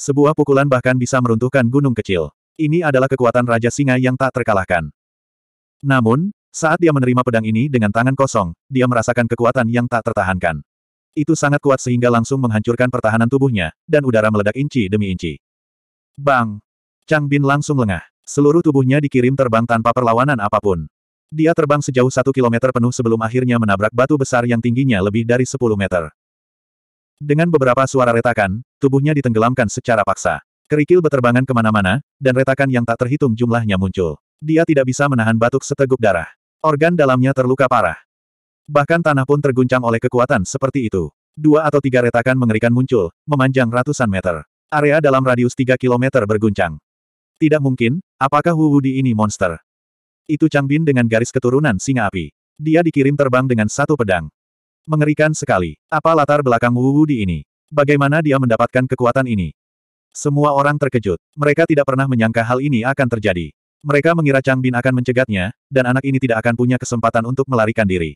Sebuah pukulan bahkan bisa meruntuhkan gunung kecil. Ini adalah kekuatan Raja Singa yang tak terkalahkan. Namun, saat dia menerima pedang ini dengan tangan kosong, dia merasakan kekuatan yang tak tertahankan. Itu sangat kuat sehingga langsung menghancurkan pertahanan tubuhnya, dan udara meledak inci demi inci. Bang! Chang Bin langsung lengah. Seluruh tubuhnya dikirim terbang tanpa perlawanan apa pun. Dia terbang sejauh satu kilometer penuh sebelum akhirnya menabrak batu besar yang tingginya lebih dari sepuluh meter. Dengan beberapa suara retakan, tubuhnya ditenggelamkan secara paksa. Kerikil beterbangan ke mana-mana, dan retakan yang tak terhitung jumlahnya muncul. Dia tidak bisa menahan batuk seteguk darah. Organ dalamnya terluka parah. Bahkan tanah pun terguncang oleh kekuatan seperti itu. Dua atau tiga retakan mengerikan muncul, memanjang ratusan meter. Area dalam radius tiga kilometer berguncang. Tidak mungkin, apakah Wu Wudi ini monster? Itu Chang Bin dengan garis keturunan singa api. Dia dikirim terbang dengan satu pedang. Mengerikan sekali. Apa latar belakang Wu Wudi ini? Bagaimana dia mendapatkan kekuatan ini? Semua orang terkejut. Mereka tidak pernah menyangka hal ini akan terjadi. Mereka mengira Chang Bin akan mencegatnya, dan anak ini tidak akan punya kesempatan untuk melarikan diri.